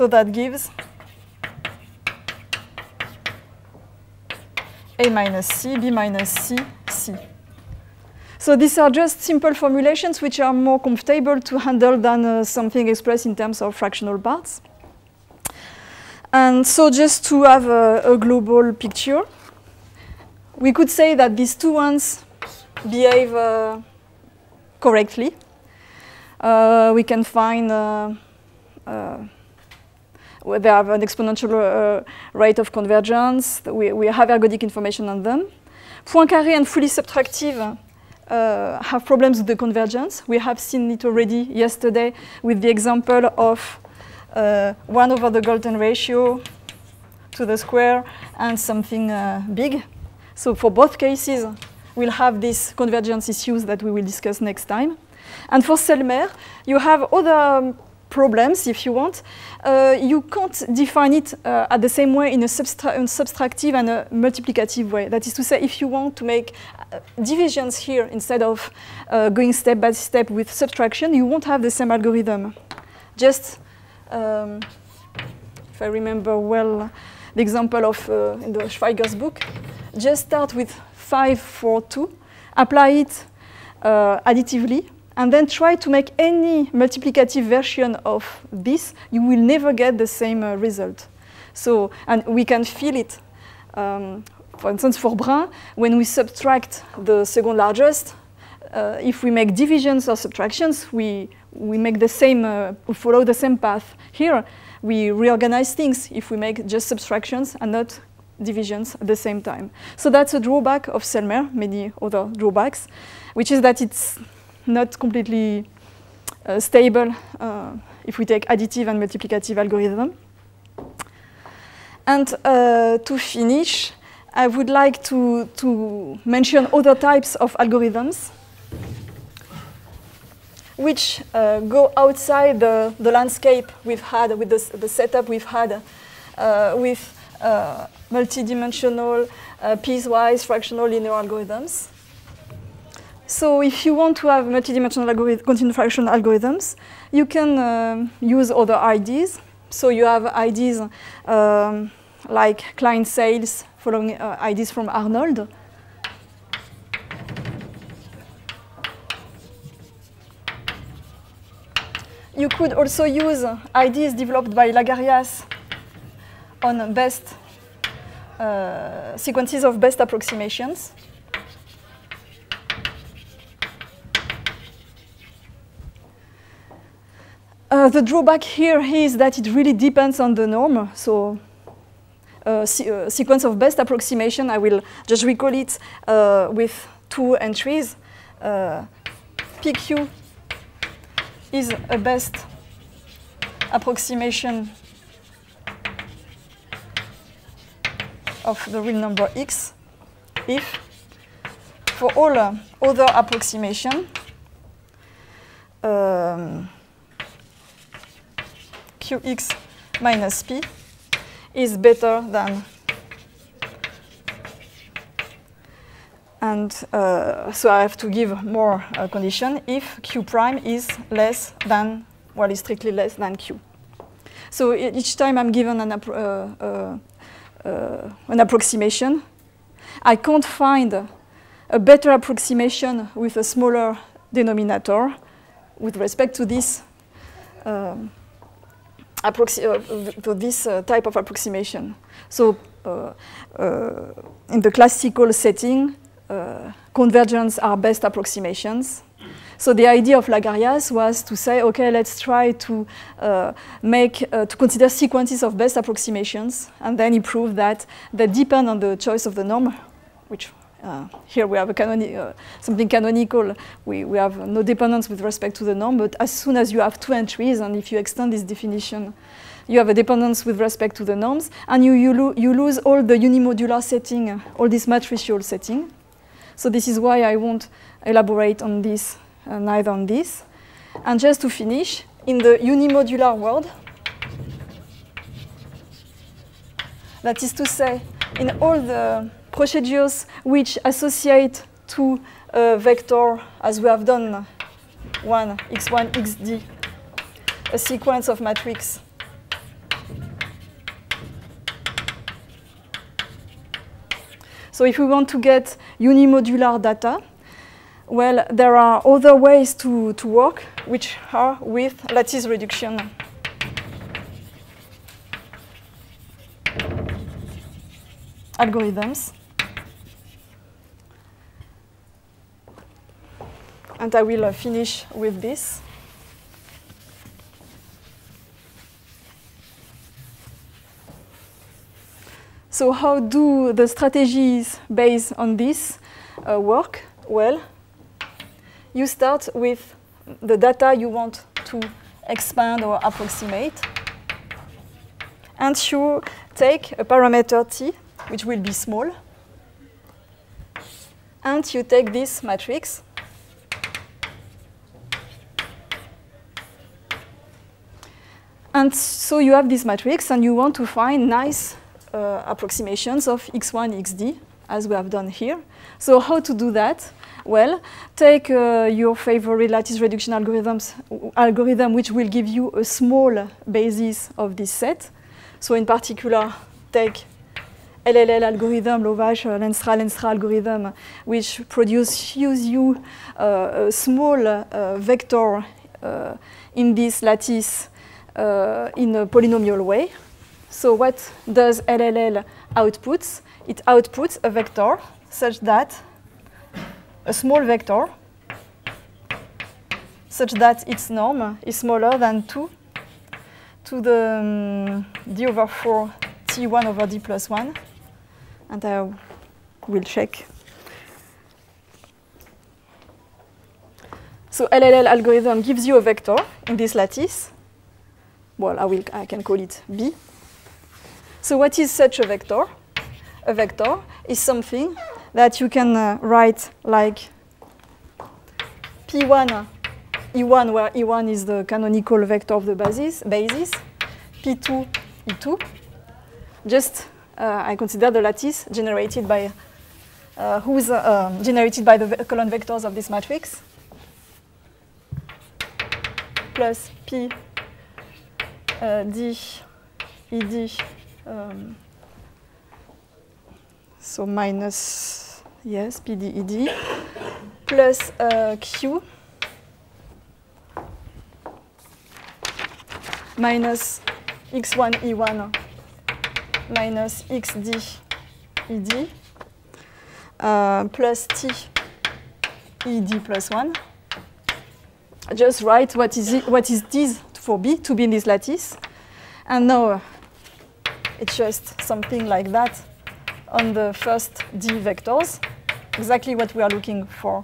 So that gives A minus C, B minus C, C. So these are just simple formulations which are more comfortable to handle than uh, something expressed in terms of fractional parts. And so just to have a, a global picture, we could say that these two ones behave uh, correctly. Uh, we can find uh, uh they have an exponential uh, rate of convergence. We, we have ergodic information on them. Poincaré and fully subtractive uh, have problems with the convergence. We have seen it already yesterday with the example of uh, 1 over the golden ratio to the square and something uh, big. So for both cases, we'll have these convergence issues that we will discuss next time. And for Selmer, you have other um, problems, if you want, uh, you can't define it uh, at the same way in a, subtra subtractive and a multiplicative way. That is to say, if you want to make uh, divisions here instead of uh, going step by step with subtraction, you won't have the same algorithm. just, um, if I remember well, the example of uh, in the Schweiger's book, just start with 5, 4, 2, apply it uh, additively, and then try to make any multiplicative version of this, you will never get the same uh, result. So, and we can feel it. Um, for instance, for Brun, when we subtract the second largest, uh, if we make divisions or subtractions, we, we make the same, uh, follow the same path. Here, we reorganize things if we make just subtractions and not divisions at the same time. So that's a drawback of Selmer, many other drawbacks, which is that it's not completely uh, stable uh, if we take additive and multiplicative algorithm. And uh, to finish, I would like to, to mention other types of algorithms which uh, go outside the, the landscape we've had with the, the setup we've had uh, with multidimensional, piecewise fractional linear algorithms. So if you want to have multidimensional algorithm, continuous fraction algorithms, you can um, use other IDs. So you have IDs um, like Klein sails following uh, IDs from Arnold. You could also use IDs developed by Lagarias on best uh, sequences of best approximations. Uh, the drawback here is that it really depends on the norm. So uh, se sequence of best approximation, I will just recall it uh, with two entries. Uh, PQ is a best approximation of the real number x if for all uh, other approximation um, qx minus p is better than and uh, so I have to give more uh, condition if q prime is less than well is strictly less than q. So each time I'm given an, uh, uh uh, an approximation. I can't find a better approximation with a smaller denominator with respect to this um, uh, to this uh, type of approximation. So uh, uh in the classical setting, uh, convergents are best approximations. So the idea of Lagarias was to say, okay, let's try to uh, make, uh, to consider sequences of best approximations, and then he proved that they depend on the choice of the norm, which uh, here we have a canoni uh, something canonical. We, we have no dependence with respect to the norm, but as soon as you have two entries, and if you extend this definition, you have a dependence with respect to the norms, and you, you, lo you lose all the unimodular setting, all this matricial setting. So this is why I won't elaborate on this uh, neither on this. And just to finish, in the unimodular world, that is to say, in all the procedures which associate to a uh, vector, as we have done, 1, x1, xd, a sequence of matrix So if we want to get unimodular data, well, there are other ways to, to work, which are with lattice reduction. algorithms. And I will uh, finish with this. So how do the strategies based on this uh, work? Well, you start with the data you want to expand or approximate. And you take a parameter t, which will be small. And you take this matrix. And so you have this matrix, and you want to find nice uh, approximations of x1, xd, as we have done here. So how to do that? Well, take uh, your favorite lattice reduction algorithms, algorithm which will give you a small basis of this set. So in particular, take LLL algorithm, Lovász, uh, Lenstra, Lenstra algorithm, which produces you uh, a small uh, vector uh, in this lattice in a polynomial way. So what does LLL outputs? It outputs a vector such that a small vector such that its norm is smaller than 2 to the um, d over 4 t1 over d plus 1. And I will check. So LLL algorithm gives you a vector in this lattice. Well, I, will, I can call it B. So what is such a vector? A vector is something that you can uh, write like P1, E1, where E1 is the canonical vector of the basis, basis P2, E2. Just, uh, I consider the lattice generated by, uh, who's uh, um, generated by the column vectors of this matrix, plus P D, ED, um, so minus, yes, PDED, plus uh, Q, minus X1 E1 minus XD ED, uh, plus T ED plus 1. Just write what is, it, what is this for B to be in this lattice. And now uh, it's just something like that on the first D vectors, exactly what we are looking for.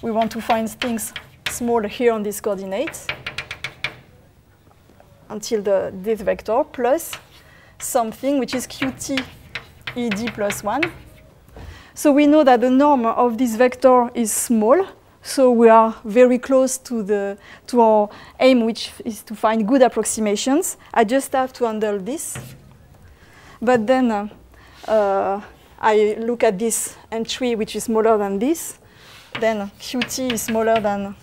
We want to find things small here on these coordinates until the this vector plus something which is qt ed plus 1. So we know that the norm of this vector is small, so we are very close to, the, to our aim, which is to find good approximations. I just have to handle this. But then uh, uh, I look at this entry, which is smaller than this. Then qt is smaller than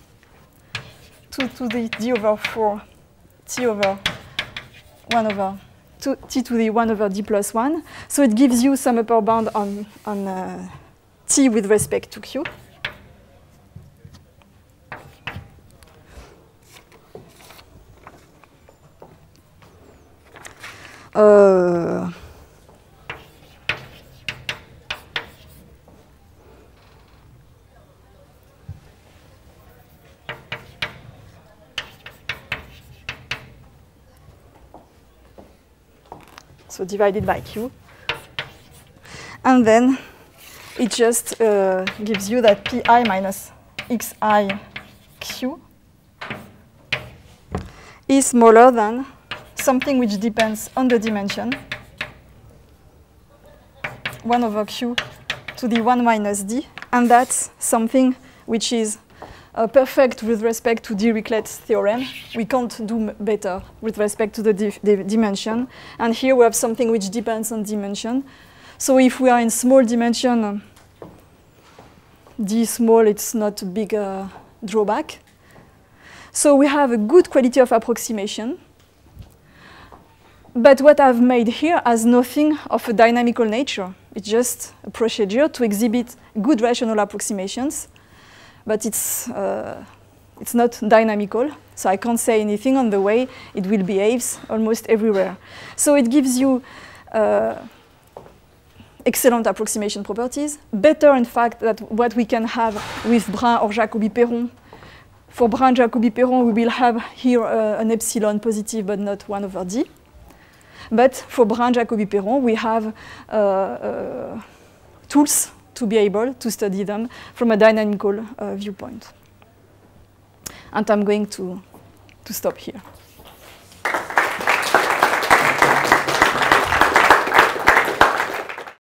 2 to the d over 4 t over 1 over 2, t to the 1 over d plus 1. So it gives you some upper bound on, on uh, t with respect to q. Uh, so divided by q. And then it just uh, gives you that pi minus xi q is smaller than something which depends on the dimension 1 over q to the 1 minus d, and that's something which is uh, perfect with respect to Dirichlet's theorem. We can't do better with respect to the, di dimension. And here we have something which depends on dimension. So if we are in small dimension, d small, it's not a big uh, drawback. So we have a good quality of approximation. But what I've made here has nothing of a dynamical nature. It's just a procedure to exhibit good rational approximations but it's, uh, it's not dynamical. So I can't say anything on the way it will behave almost everywhere. So it gives you uh, excellent approximation properties, better in fact than what we can have with Brun or Jacobi-Perron. For Brun Jacobi-Perron, we will have here uh, an epsilon positive, but not 1 over d. But for Brun Jacobi-Perron, we have uh, uh, tools to be able to study them from a dynamical uh, viewpoint. And I'm going to, to stop here.